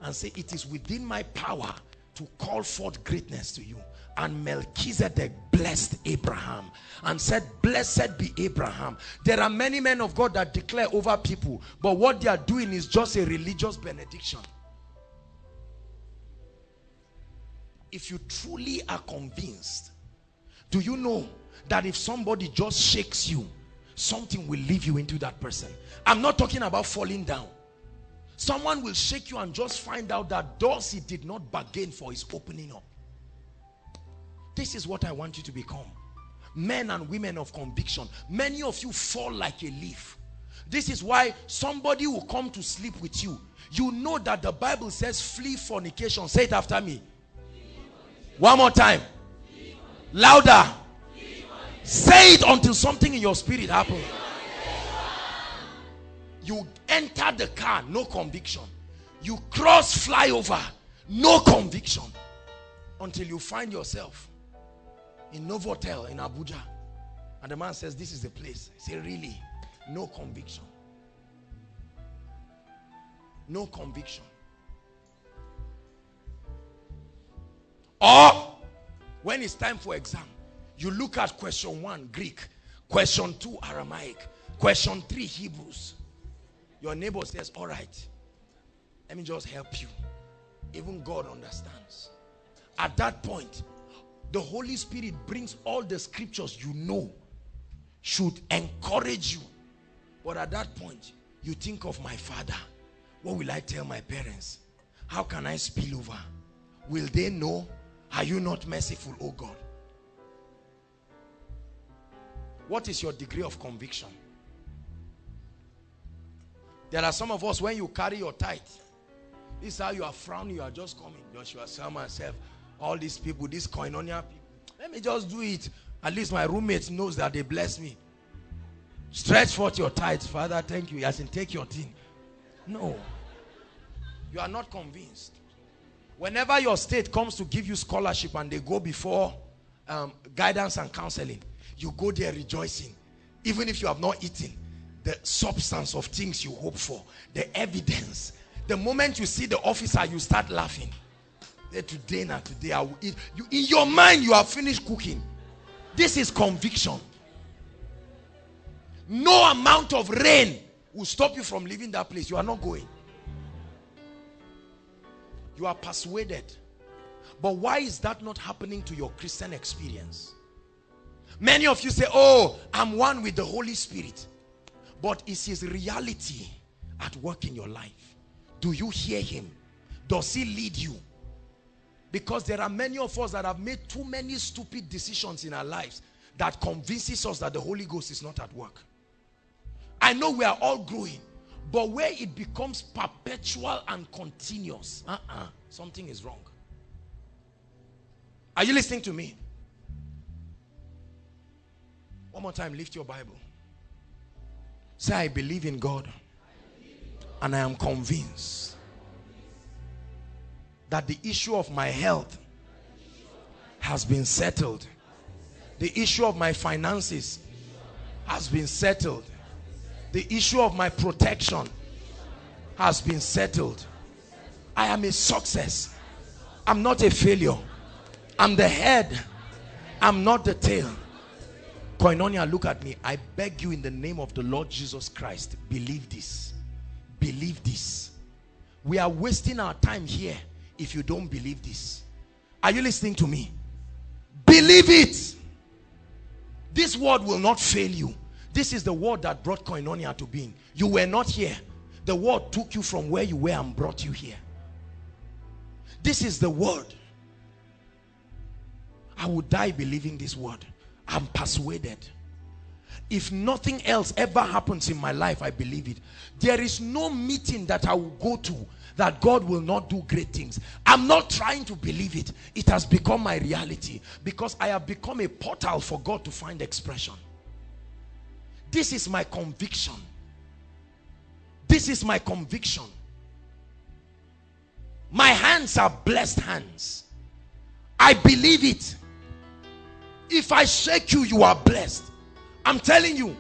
and say, it is within my power to call forth greatness to you. And Melchizedek blessed Abraham and said, blessed be Abraham. There are many men of God that declare over people, but what they are doing is just a religious benediction. If you truly are convinced, do you know that if somebody just shakes you, something will leave you into that person? I'm not talking about falling down. Someone will shake you and just find out that doors he did not bargain for is opening up. This is what I want you to become. Men and women of conviction. Many of you fall like a leaf. This is why somebody will come to sleep with you. You know that the Bible says flee fornication. Say it after me. One more time. Louder. Say it until something in your spirit happens. You enter the car, no conviction. You cross flyover, no conviction. Until you find yourself in Novotel in Abuja. And the man says, this is the place. I say, really? No conviction. No conviction. Or when it's time for exam, you look at question one, Greek. Question two, Aramaic. Question three, Hebrews. Your neighbor says, all right, Let me just help you. Even God understands. At that point, the Holy Spirit brings all the scriptures you know should encourage you. But at that point, you think of my father. What will I tell my parents? How can I spill over? Will they know? Are you not merciful, oh God? What is your degree of conviction? There are some of us, when you carry your tithe, this is how you are frowning, you are just coming. Joshua, Sam, myself, all these people, this koinonia people. Let me just do it. At least my roommate knows that they bless me. Stretch forth your tithes. Father, thank you. As in, take your thing. No. You are not convinced. Whenever your state comes to give you scholarship and they go before um, guidance and counseling, you go there rejoicing. Even if you have not eaten, the substance of things you hope for, the evidence. The moment you see the officer, you start laughing. Eh, today, now today, I will eat. You, in your mind, you have finished cooking. This is conviction. No amount of rain will stop you from leaving that place. You are not going. You are persuaded. But why is that not happening to your Christian experience? Many of you say, oh, I'm one with the Holy Spirit. But is his reality at work in your life? Do you hear him? Does he lead you? Because there are many of us that have made too many stupid decisions in our lives that convinces us that the Holy Ghost is not at work. I know we are all growing, but where it becomes perpetual and continuous, uh-uh, something is wrong. Are you listening to me? One more time, lift your Bible. Say, I believe in God. And I am convinced that the issue of my health has been settled. The issue of my finances has been settled. The issue of my protection has been settled. I am a success. I'm not a failure. I'm the head. I'm not the tail. Koinonia, look at me. I beg you in the name of the Lord Jesus Christ, believe this. Believe this. We are wasting our time here if you don't believe this. Are you listening to me? Believe it. This word will not fail you. This is the word that brought Koinonia to being. You were not here. The word took you from where you were and brought you here. This is the word. I would die believing this word. I'm persuaded. If nothing else ever happens in my life, I believe it. There is no meeting that I will go to that God will not do great things. I'm not trying to believe it. It has become my reality because I have become a portal for God to find expression. This is my conviction. This is my conviction. My hands are blessed hands. I believe it. If I shake you, you are blessed. I'm telling you,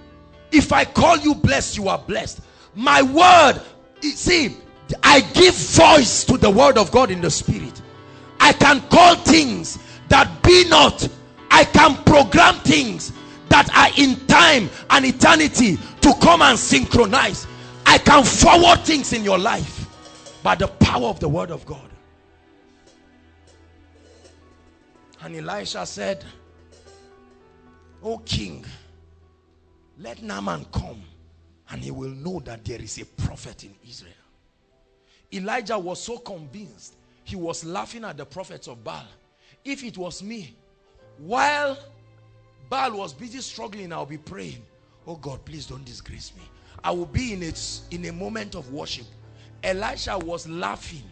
if I call you blessed, you are blessed. My word, see, I give voice to the word of God in the spirit. I can call things that be not. I can program things that are in time and eternity to come and synchronize. I can forward things in your life by the power of the word of God. And Elisha said, O king, let Naaman come and he will know that there is a prophet in Israel. Elijah was so convinced he was laughing at the prophets of Baal. If it was me, while Baal was busy struggling, I'll be praying, oh God, please don't disgrace me. I will be in a, in a moment of worship. Elisha was laughing.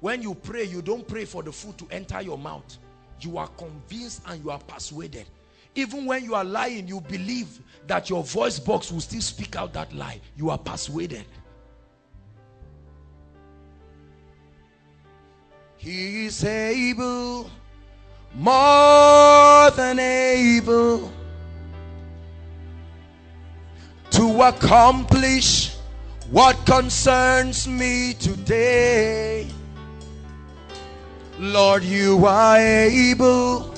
When you pray, you don't pray for the food to enter your mouth you are convinced and you are persuaded even when you are lying you believe that your voice box will still speak out that lie you are persuaded he is able more than able to accomplish what concerns me today Lord, you are able.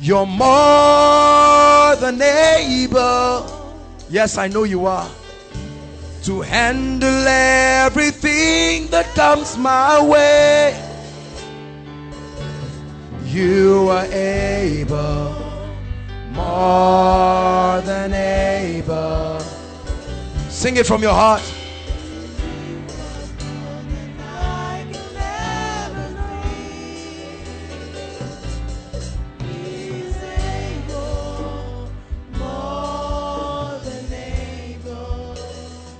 You're more than able. Yes, I know you are. to handle everything that comes my way. You are able, more than able. Sing it from your heart.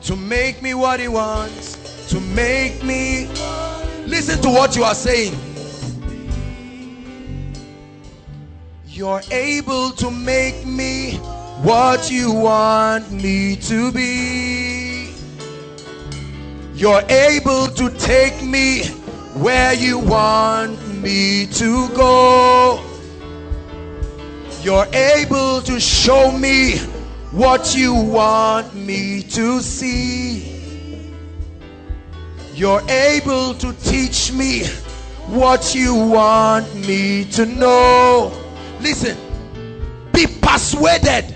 to make me what he wants to make me listen to what you are saying you're able to make me what you want me to be you're able to take me where you want me to go you're able to show me what you want me to see. You're able to teach me what you want me to know. Listen, be persuaded.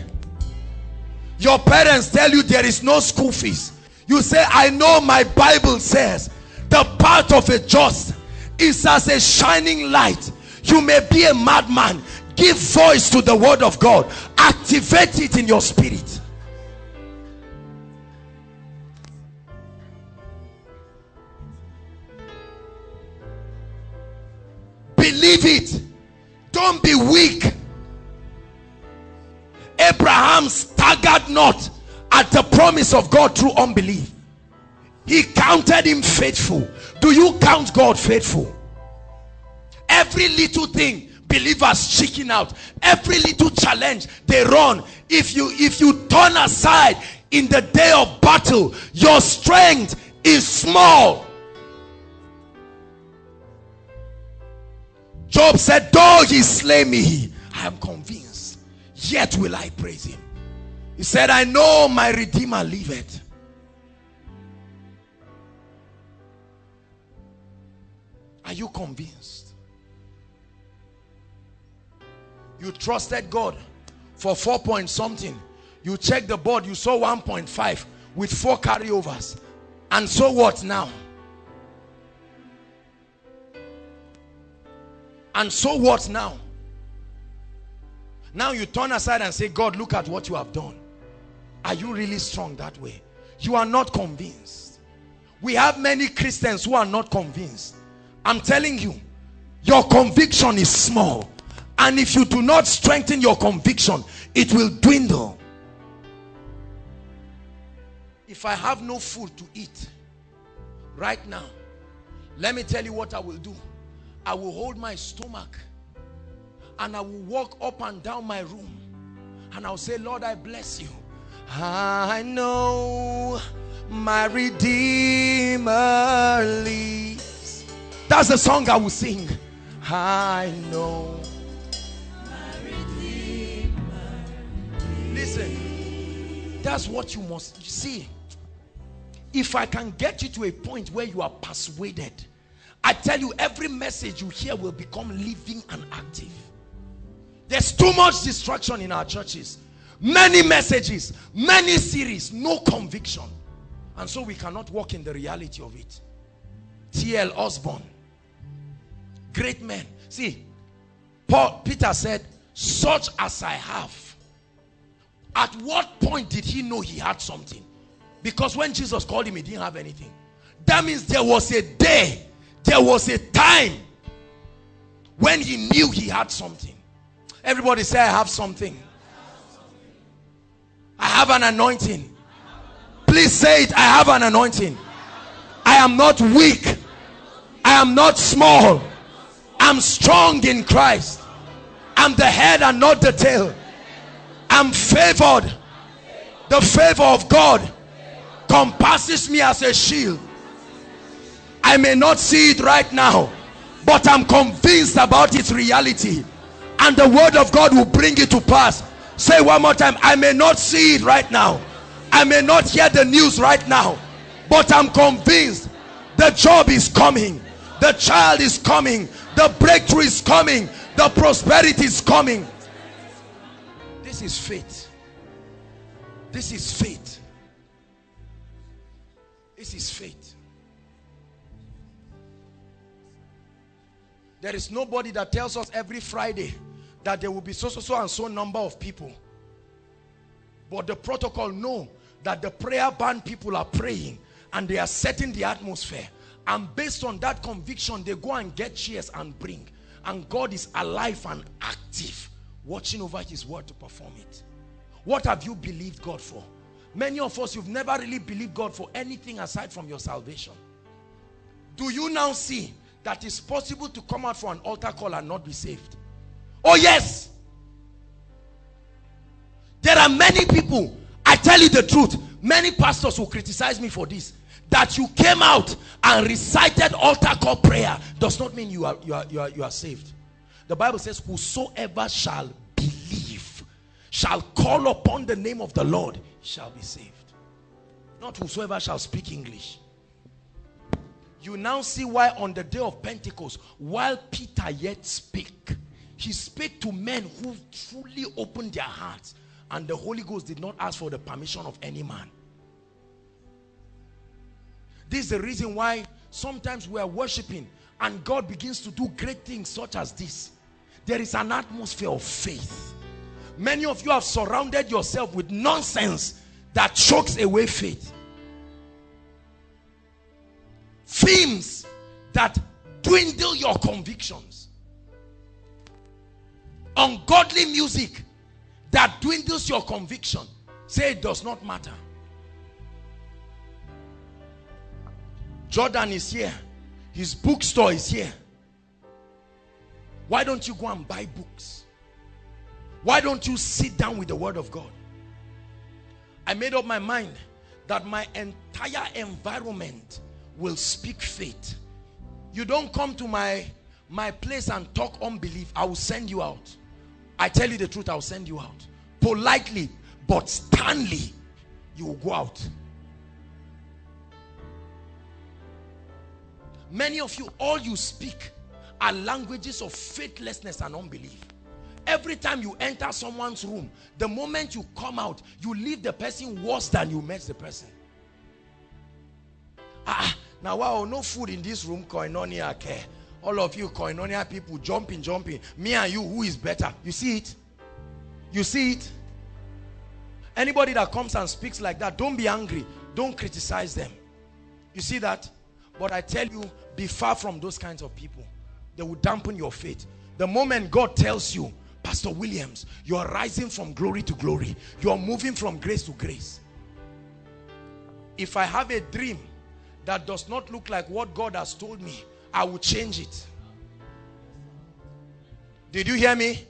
Your parents tell you there is no school fees. You say, I know my Bible says the path of a just is as a shining light. You may be a madman, give voice to the word of God activate it in your spirit believe it don't be weak. Abraham staggered not at the promise of god through unbelief. He counted him faithful. Do you count god faithful? Every little thing believers chicken out every little challenge they run if you if you turn aside in the day of battle your strength is small job said though he slay me i am convinced yet will i praise him. He said i know my redeemer liveth. Are you convinced? You trusted God for four point something. You checked the board you saw 1.5 with four carryovers. And so what now and so what now? Now you turn aside and say God look at what you have done. Are you really strong that way? You are not convinced. We have many Christians who are not convinced. I'm telling you your conviction is small. And if you do not strengthen your conviction it will dwindle. If I have no food to eat right now let me tell you what I will do I will hold my stomach and I will walk up and down my room and I'll say Lord I bless you I know my Redeemer lives that's the song I will sing I know my Redeemer lives. Listen, that's what you must see. If I can get you to a point where you are persuaded, I tell you, every message you hear will become living and active. There's too much distraction in our churches. Many messages, many series, no conviction. And so we cannot walk in the reality of it. T.L. Osborn, great man. See, Paul, Peter said, such as I have at what point did he know he had something? Because when Jesus called him, he didn't have anything. That means there was a day, there was a time when he knew he had something. Everybody say, I have something. I have an anointing. Please say it. I have an anointing. I am not weak. I am not small. I'm strong in Christ. I'm the head and not the tail. I'm favored. The favor of God compasses me as a shield. I may not see it right now, but I'm convinced about its reality. And the word of God will bring it to pass. Say one more time. I may not see it right now. I may not hear the news right now, but I'm convinced the job is coming. The child is coming. The breakthrough is coming. The prosperity is coming. This is faith. This is faith. This is faith. There is nobody that tells us every Friday that there will be so, so, so and so number of people. But the protocol know that the prayer band people are praying and they are setting the atmosphere. And based on that conviction, they go and get chairs and bring. And God is alive and active, watching over his word to perform it. What have you believed God for? Many of us, you've never really believed God for anything aside from your salvation. Do you now see that it's possible to come out for an altar call and not be saved? Oh yes. There are many people, I tell you the truth, many pastors will criticize me for this. That you came out and recited altar call prayer does not mean you are, you are, you are, you are saved. The Bible says, whosoever shall believe, shall call upon the name of the Lord, shall be saved. Not whosoever shall speak English. You now see why on the day of Pentecost, while Peter yet spake, he spake to men who truly opened their hearts and the Holy Ghost did not ask for the permission of any man. This is the reason why sometimes we are worshiping and God begins to do great things such as this. There is an atmosphere of faith. Many of you have surrounded yourself with nonsense that chokes away faith. Themes that dwindle your convictions. Ungodly music that dwindles your conviction. Say it does not matter. Jordan is here. His bookstore is here. Why don't you go and buy books? Why don't you sit down with the word of God? I made up my mind that my entire environment will speak faith. You don't come to my my place and talk unbelief. I will send you out. I tell you the truth, I'll send you out. Politely, but sternly, you will go out. Many of you, all you speak are languages of faithlessness and unbelief. Every time you enter someone's room, the moment you come out, you leave the person worse than you met the person. Ah, now wow, no food in this room, koinonia care. All of you koinonia people jumping, jumping. Me and you, who is better? You see it? You see it? Anybody that comes and speaks like that, don't be angry. Don't criticize them. You see that? But I tell you, be far from those kinds of people. They will dampen your faith. The moment God tells you, Pastor Williams, you are rising from glory to glory. You are moving from grace to grace. If I have a dream that does not look like what God has told me, I will change it. Did you hear me?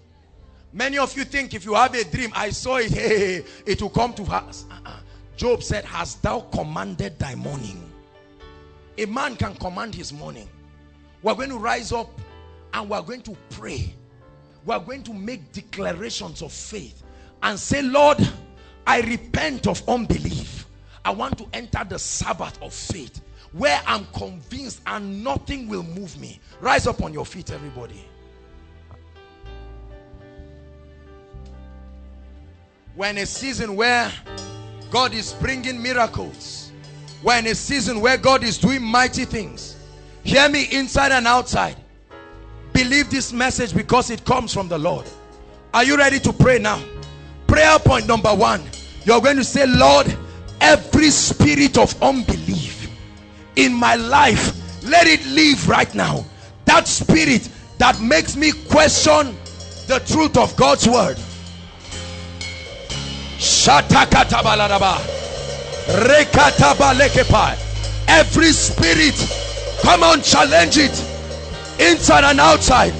Many of you think if you have a dream, I saw it, hey, it will come to pass. Uh -uh. Job said, Hast thou commanded thy morning? A man can command his morning. We're going to rise up and we're going to pray. We're going to make declarations of faith and say, Lord, I repent of unbelief. I want to enter the Sabbath of faith where I'm convinced and nothing will move me. Rise up on your feet, everybody. We're in a season where God is bringing miracles. We're in a season where God is doing mighty things. Hear me inside and outside. Believe this message because it comes from the Lord. Are you ready to pray now? Prayer point number one. You're going to say, Lord, every spirit of unbelief in my life, let it leave right now. That spirit that makes me question the truth of God's word. Every spirit, come on, challenge it inside and outside.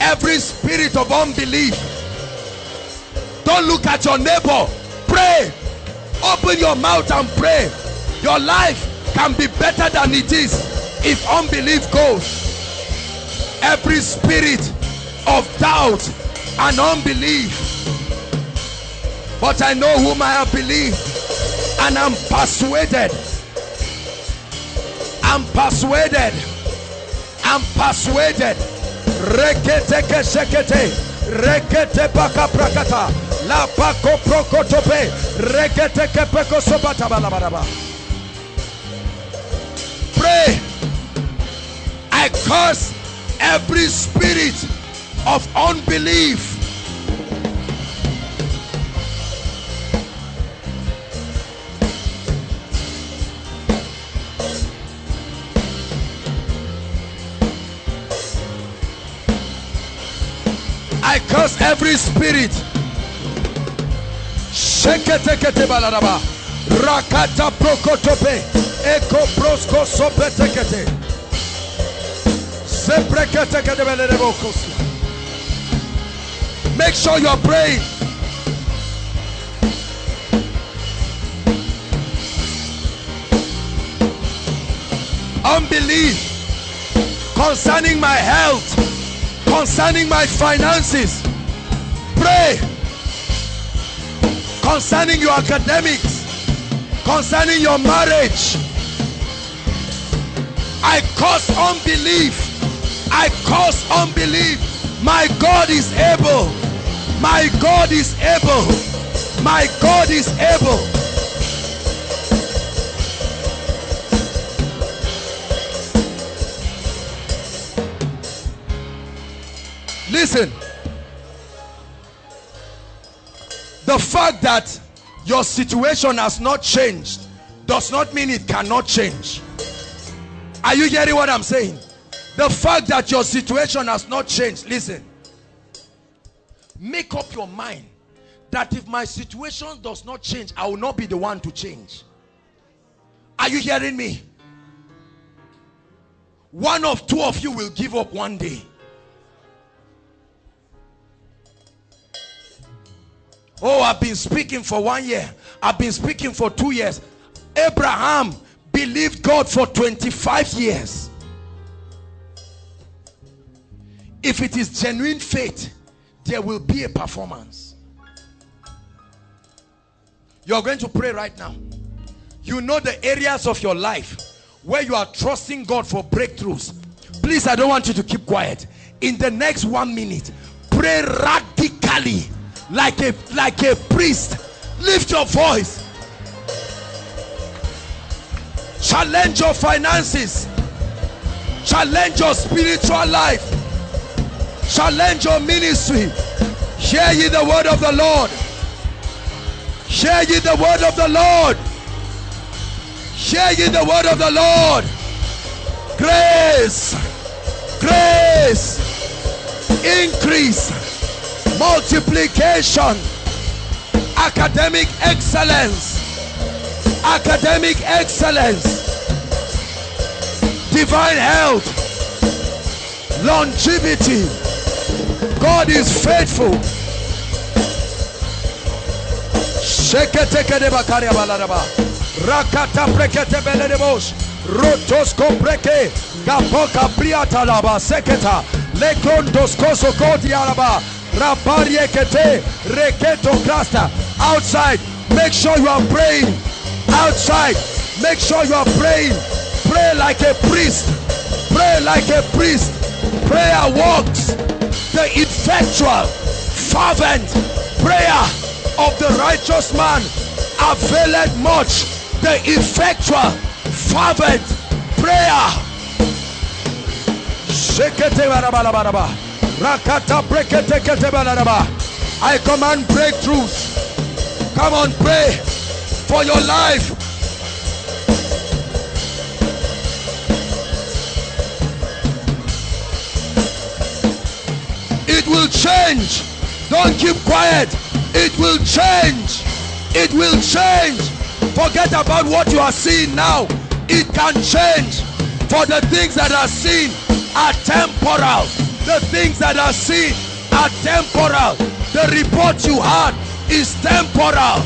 Every spirit of unbelief. Don't look at your neighbor. Pray. Open your mouth and pray. Your life can be better than it is if unbelief goes. Every spirit of doubt and unbelief. But I know whom I have believed and I'm persuaded. I'm persuaded. I'm persuaded. Rekete keshekete. Rekete prakata. La prokotope. Regete kepeko sobatabalabadaba. Pray. I curse every spirit of unbelief. Curse every spirit. Rakata prokotope. Eko prosko sopetekete. Make sure you're praying. Unbelief concerning my health, concerning my finances. Pray concerning your academics, concerning your marriage. I cause unbelief. I cause unbelief. My God is able. My God is able. My God is able. Listen. The fact that your situation has not changed does not mean it cannot change. Are you hearing what I'm saying? The fact that your situation has not changed, listen. Make up your mind that if my situation does not change, I will not be the one to change. Are you hearing me? One of two of you will give up one day. Oh, I've been speaking for one year. I've been speaking for two years. Abraham believed God for 25 years. If it is genuine faith, there will be a performance. You're going to pray right now. You know the areas of your life where you are trusting God for breakthroughs. Please, I don't want you to keep quiet. In the next one minute, pray radically like a like a priest lift your voice. Challenge your finances. Challenge your spiritual life. Challenge your ministry. Hear ye the word of the lord. Hear ye the word of the lord. Hear ye the word of the lord. Grace grace increase multiplication. Academic excellence. Academic excellence. Divine health. Longevity. God is faithful. Rakata prekete gapoka priata laba seketa rapariekete reketo outside make sure you are praying. Outside make sure you are praying. Pray like a priest. Pray like a priest. Prayer works. The effectual fervent prayer of the righteous man availeth much. The effectual fervent prayer Rakata I command breakthroughs. Come on, pray for your life. It will change. Don't keep quiet. It will change. It will change. Forget about what you are seeing now. It can change. For the things that are seen are temporal. The things that are seen are temporal. The report you had is temporal.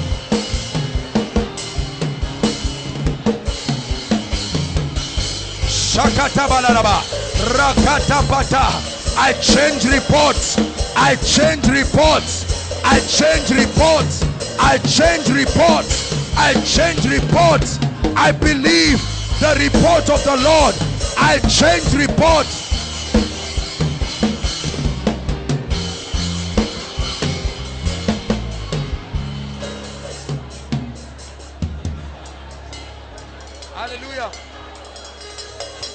I change reports. I change reports. I change reports. I change reports. I change reports. I believe the report of the Lord. I change reports.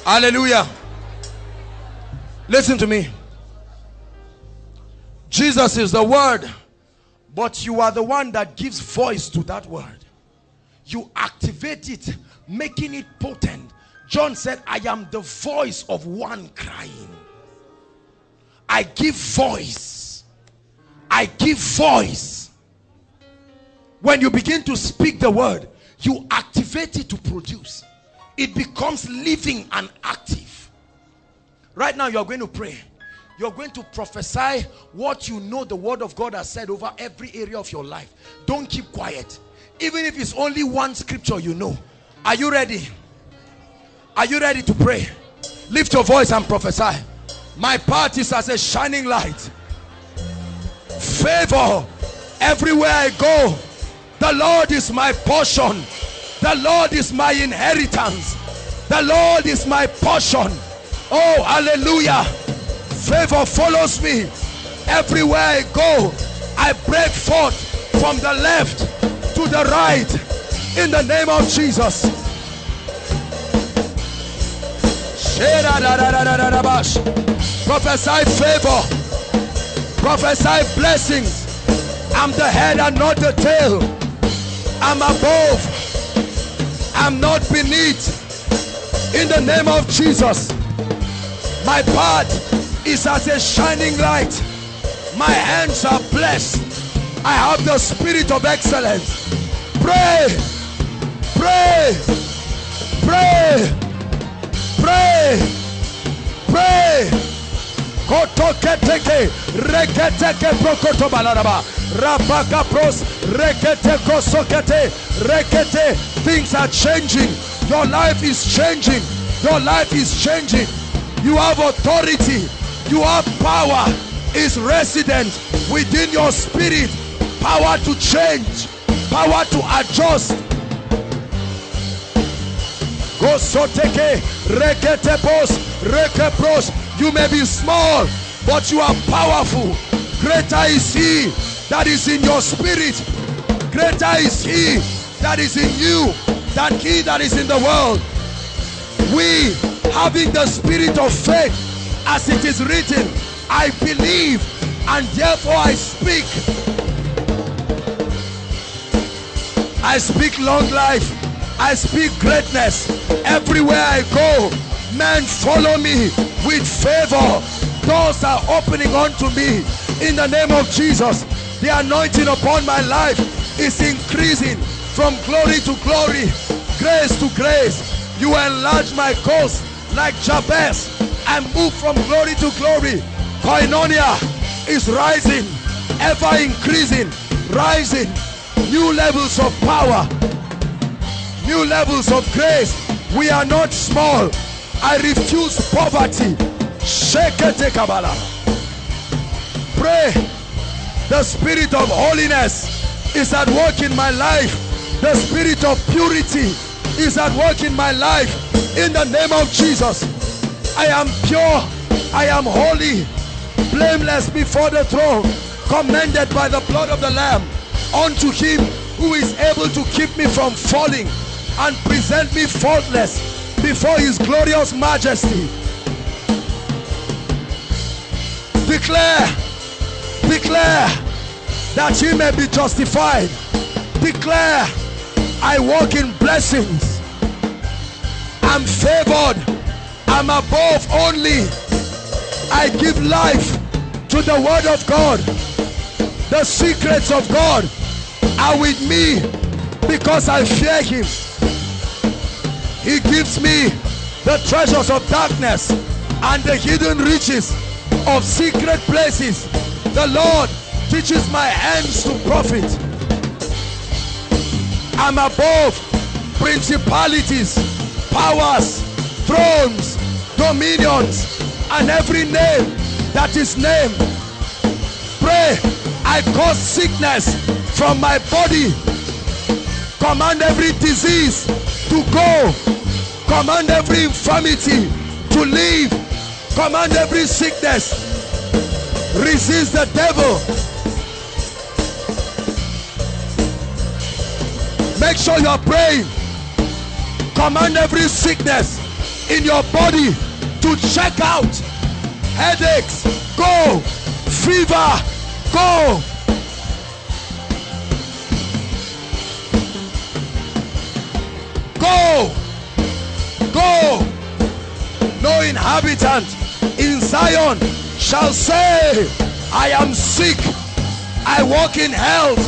Hallelujah. Listen to me. Jesus is the word, but you are the one that gives voice to that word. You activate it, making it potent. John said, I am the voice of one crying. I give voice. I give voice. When you begin to speak the word, you activate it to produce. It becomes living and active. Right now, you're going to pray. You're going to prophesy what you know the word of God has said over every area of your life. Don't keep quiet. Even if it's only one scripture you know. Are you ready? Are you ready to pray? Lift your voice and prophesy. My part is as a shining light. Favor everywhere I go. The Lord is my portion. The Lord is my inheritance. The Lord is my portion. Oh, hallelujah. Favor follows me everywhere I go. I break forth from the left to the right in the name of Jesus. Prophesy favor. Prophesy blessings. I'm the head and not the tail. I'm above. I'm not beneath. In the name of Jesus. My path is as a shining light. My hands are blessed. I have the spirit of excellence. Pray. Pray. Pray. Pray. Pray. Kotoketeke rabaka pros rekete kosokete rekete things are changing. Your life is changing. Your life is changing. You have authority. You have power. Is resident within your spirit. Power to change. Power to adjust. Gosoteke, rekete pos, reke. You may be small, but you are powerful. Greater is he that is in your spirit. Greater is he that is in you than he that is in the world. We, having the spirit of faith, as it is written, I believe and therefore I speak. I speak long life. I speak greatness. Everywhere I go, men follow me with favor. Doors are opening unto me in the name of Jesus. The anointing upon my life is increasing from glory to glory, grace to grace. You enlarge my coast like Jabez and move from glory to glory. Koinonia is rising, ever increasing, rising. New levels of power, new levels of grace. We are not small. I refuse poverty. Shekete Kabbalah. Pray. The spirit of holiness is at work in my life. The spirit of purity is at work in my life. In the name of Jesus. I am pure. I am holy. Blameless before the throne. Commended by the blood of the Lamb. Unto him who is able to keep me from falling and present me faultless before his glorious majesty. Declare, declare that you may be justified. Declare, I walk in blessings. I'm favored. I'm above only. I give life to the word of God. The secrets of God are with me because I fear him. He gives me the treasures of darkness and the hidden riches of secret places. The Lord teaches my hands to profit. I'm above principalities, powers, thrones, dominions, and every name that is named. Pray, I cause sickness from my body. Command every disease to go. Command every infirmity to leave. Command every sickness. Resist the devil. Make sure you are praying. Command every sickness in your body to check out. Headaches go. Fever go. Go. Go. No inhabitant in Zion shall say I am sick. I walk in health.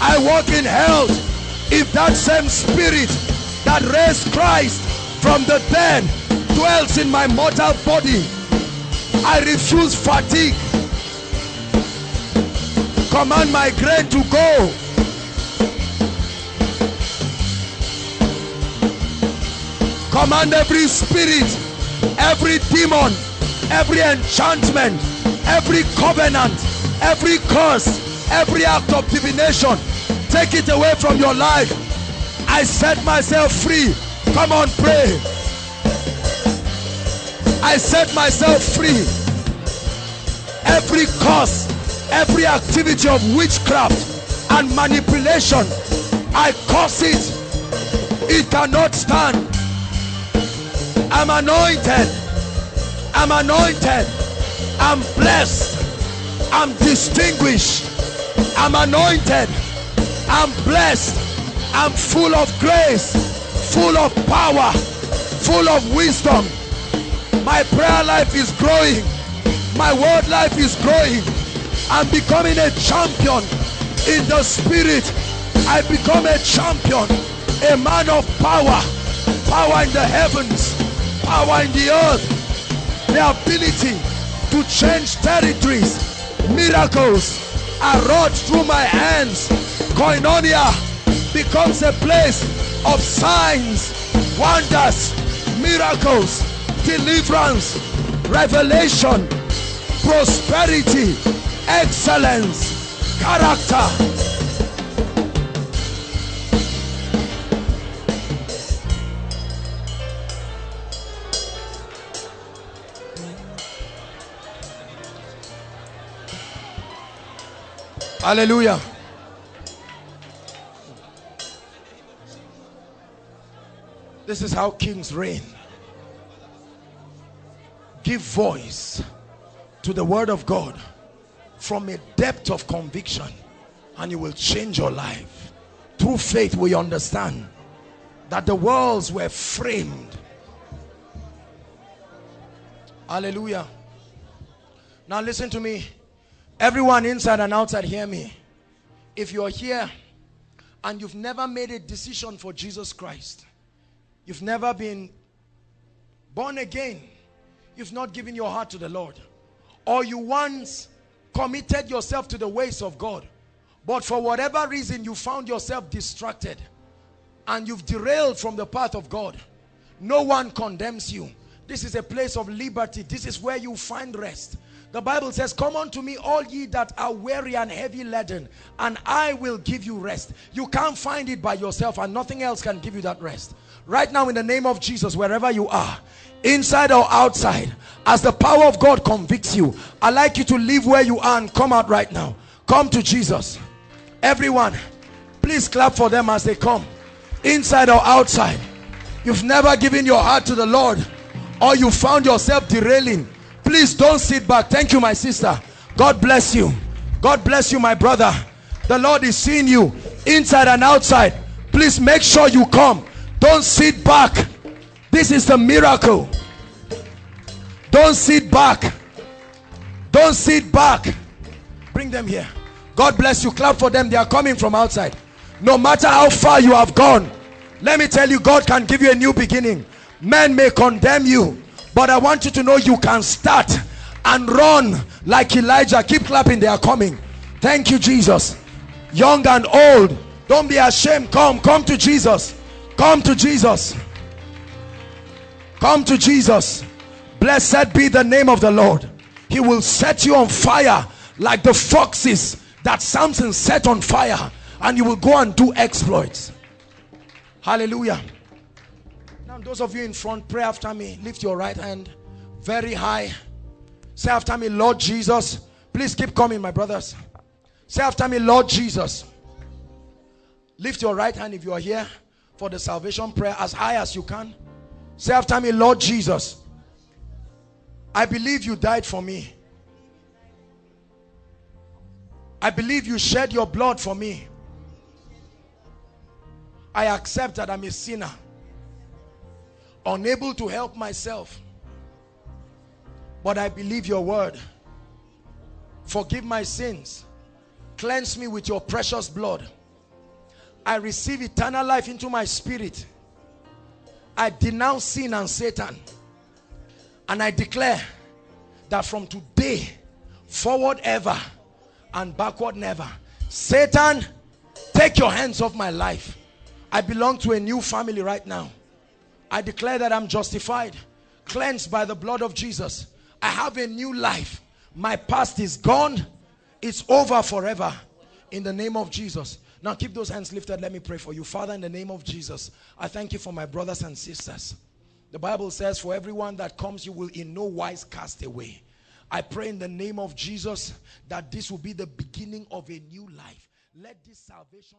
I walk in health. If that same spirit that raised Christ from the dead dwells in my mortal body I refuse fatigue. Command my grain to go. Command every spirit every demon every enchantment every covenant every curse every act of divination take it away from your life. I set myself free. Come on pray. I set myself free. Every curse every activity of witchcraft and manipulation I curse it. It cannot stand. I'm anointed I'm anointed. I'm blessed. I'm distinguished. I'm anointed. I'm blessed. I'm full of grace full of power full of wisdom. My prayer life is growing. My word life is growing. I'm becoming a champion in the spirit. I become a champion a man of power power in the heavens power in the earth the ability to change territories miracles are wrought through my hands. Koinonia becomes a place of signs wonders miracles deliverance revelation prosperity excellence character hallelujah. This is how kings reign. Give voice to the word of God from a depth of conviction and you will change your life. Through faith we understand that the worlds were framed. Hallelujah. Now listen to me everyone inside and outside hear me. If you're here and you've never made a decision for Jesus Christ you've never been born again you've not given your heart to the Lord or you once committed yourself to the ways of God but for whatever reason you found yourself distracted and you've derailed from the path of God no one condemns you. This is a place of liberty. This is where you find rest the Bible says come unto me all ye that are weary and heavy laden and I will give you rest. You can't find it by yourself and nothing else can give you that rest. Right now in the name of Jesus wherever you are inside or outside as the power of God convicts you I'd like you to leave where you are and come out right now. Come to Jesus. Everyone please clap for them as they come. Inside or outside you've never given your heart to the Lord or you found yourself derailing please don't sit back. Thank you my sister. God bless you. God bless you my brother. The Lord is seeing you inside and outside. Please make sure you come. Don't sit back. This is the miracle. Don't sit back. Don't sit back. Bring them here. God bless you. Clap for them. They are coming from outside. No matter how far you have gone let me tell you God can give you a new beginning. Men may condemn you but I want you to know you can start and run like Elijah. Keep clapping. They are coming. Thank you Jesus. Young and old. Don't be ashamed. Come come to Jesus. Come to Jesus. Come to Jesus. Blessed be the name of the Lord. He will set you on fire like the foxes that Samson set on fire. And you will go and do exploits. Hallelujah those of you in front pray after me. Lift your right hand. Very high. Say after me Lord Jesus. Please keep coming my brothers. Say after me Lord Jesus. Lift your right hand if you are here for the salvation prayer as high as you can. Say after me, Lord Jesus, I believe you died for me. I believe you shed your blood for me. I accept that I'm a sinner, unable to help myself. But I believe your word. Forgive my sins. Cleanse me with your precious blood. I receive eternal life into my spirit. I denounce sin and Satan. And I declare that from today, forward ever and backward never. Satan, take your hands off my life. I belong to a new family right now. I declare that I'm justified, cleansed by the blood of Jesus. I have a new life. My past is gone. It's over forever. In the name of Jesus. Now keep those hands lifted. Let me pray for you. Father, in the name of Jesus, I thank you for my brothers and sisters. The Bible says, for everyone that comes, you will in no wise cast away. I pray in the name of Jesus that this will be the beginning of a new life. Let this salvation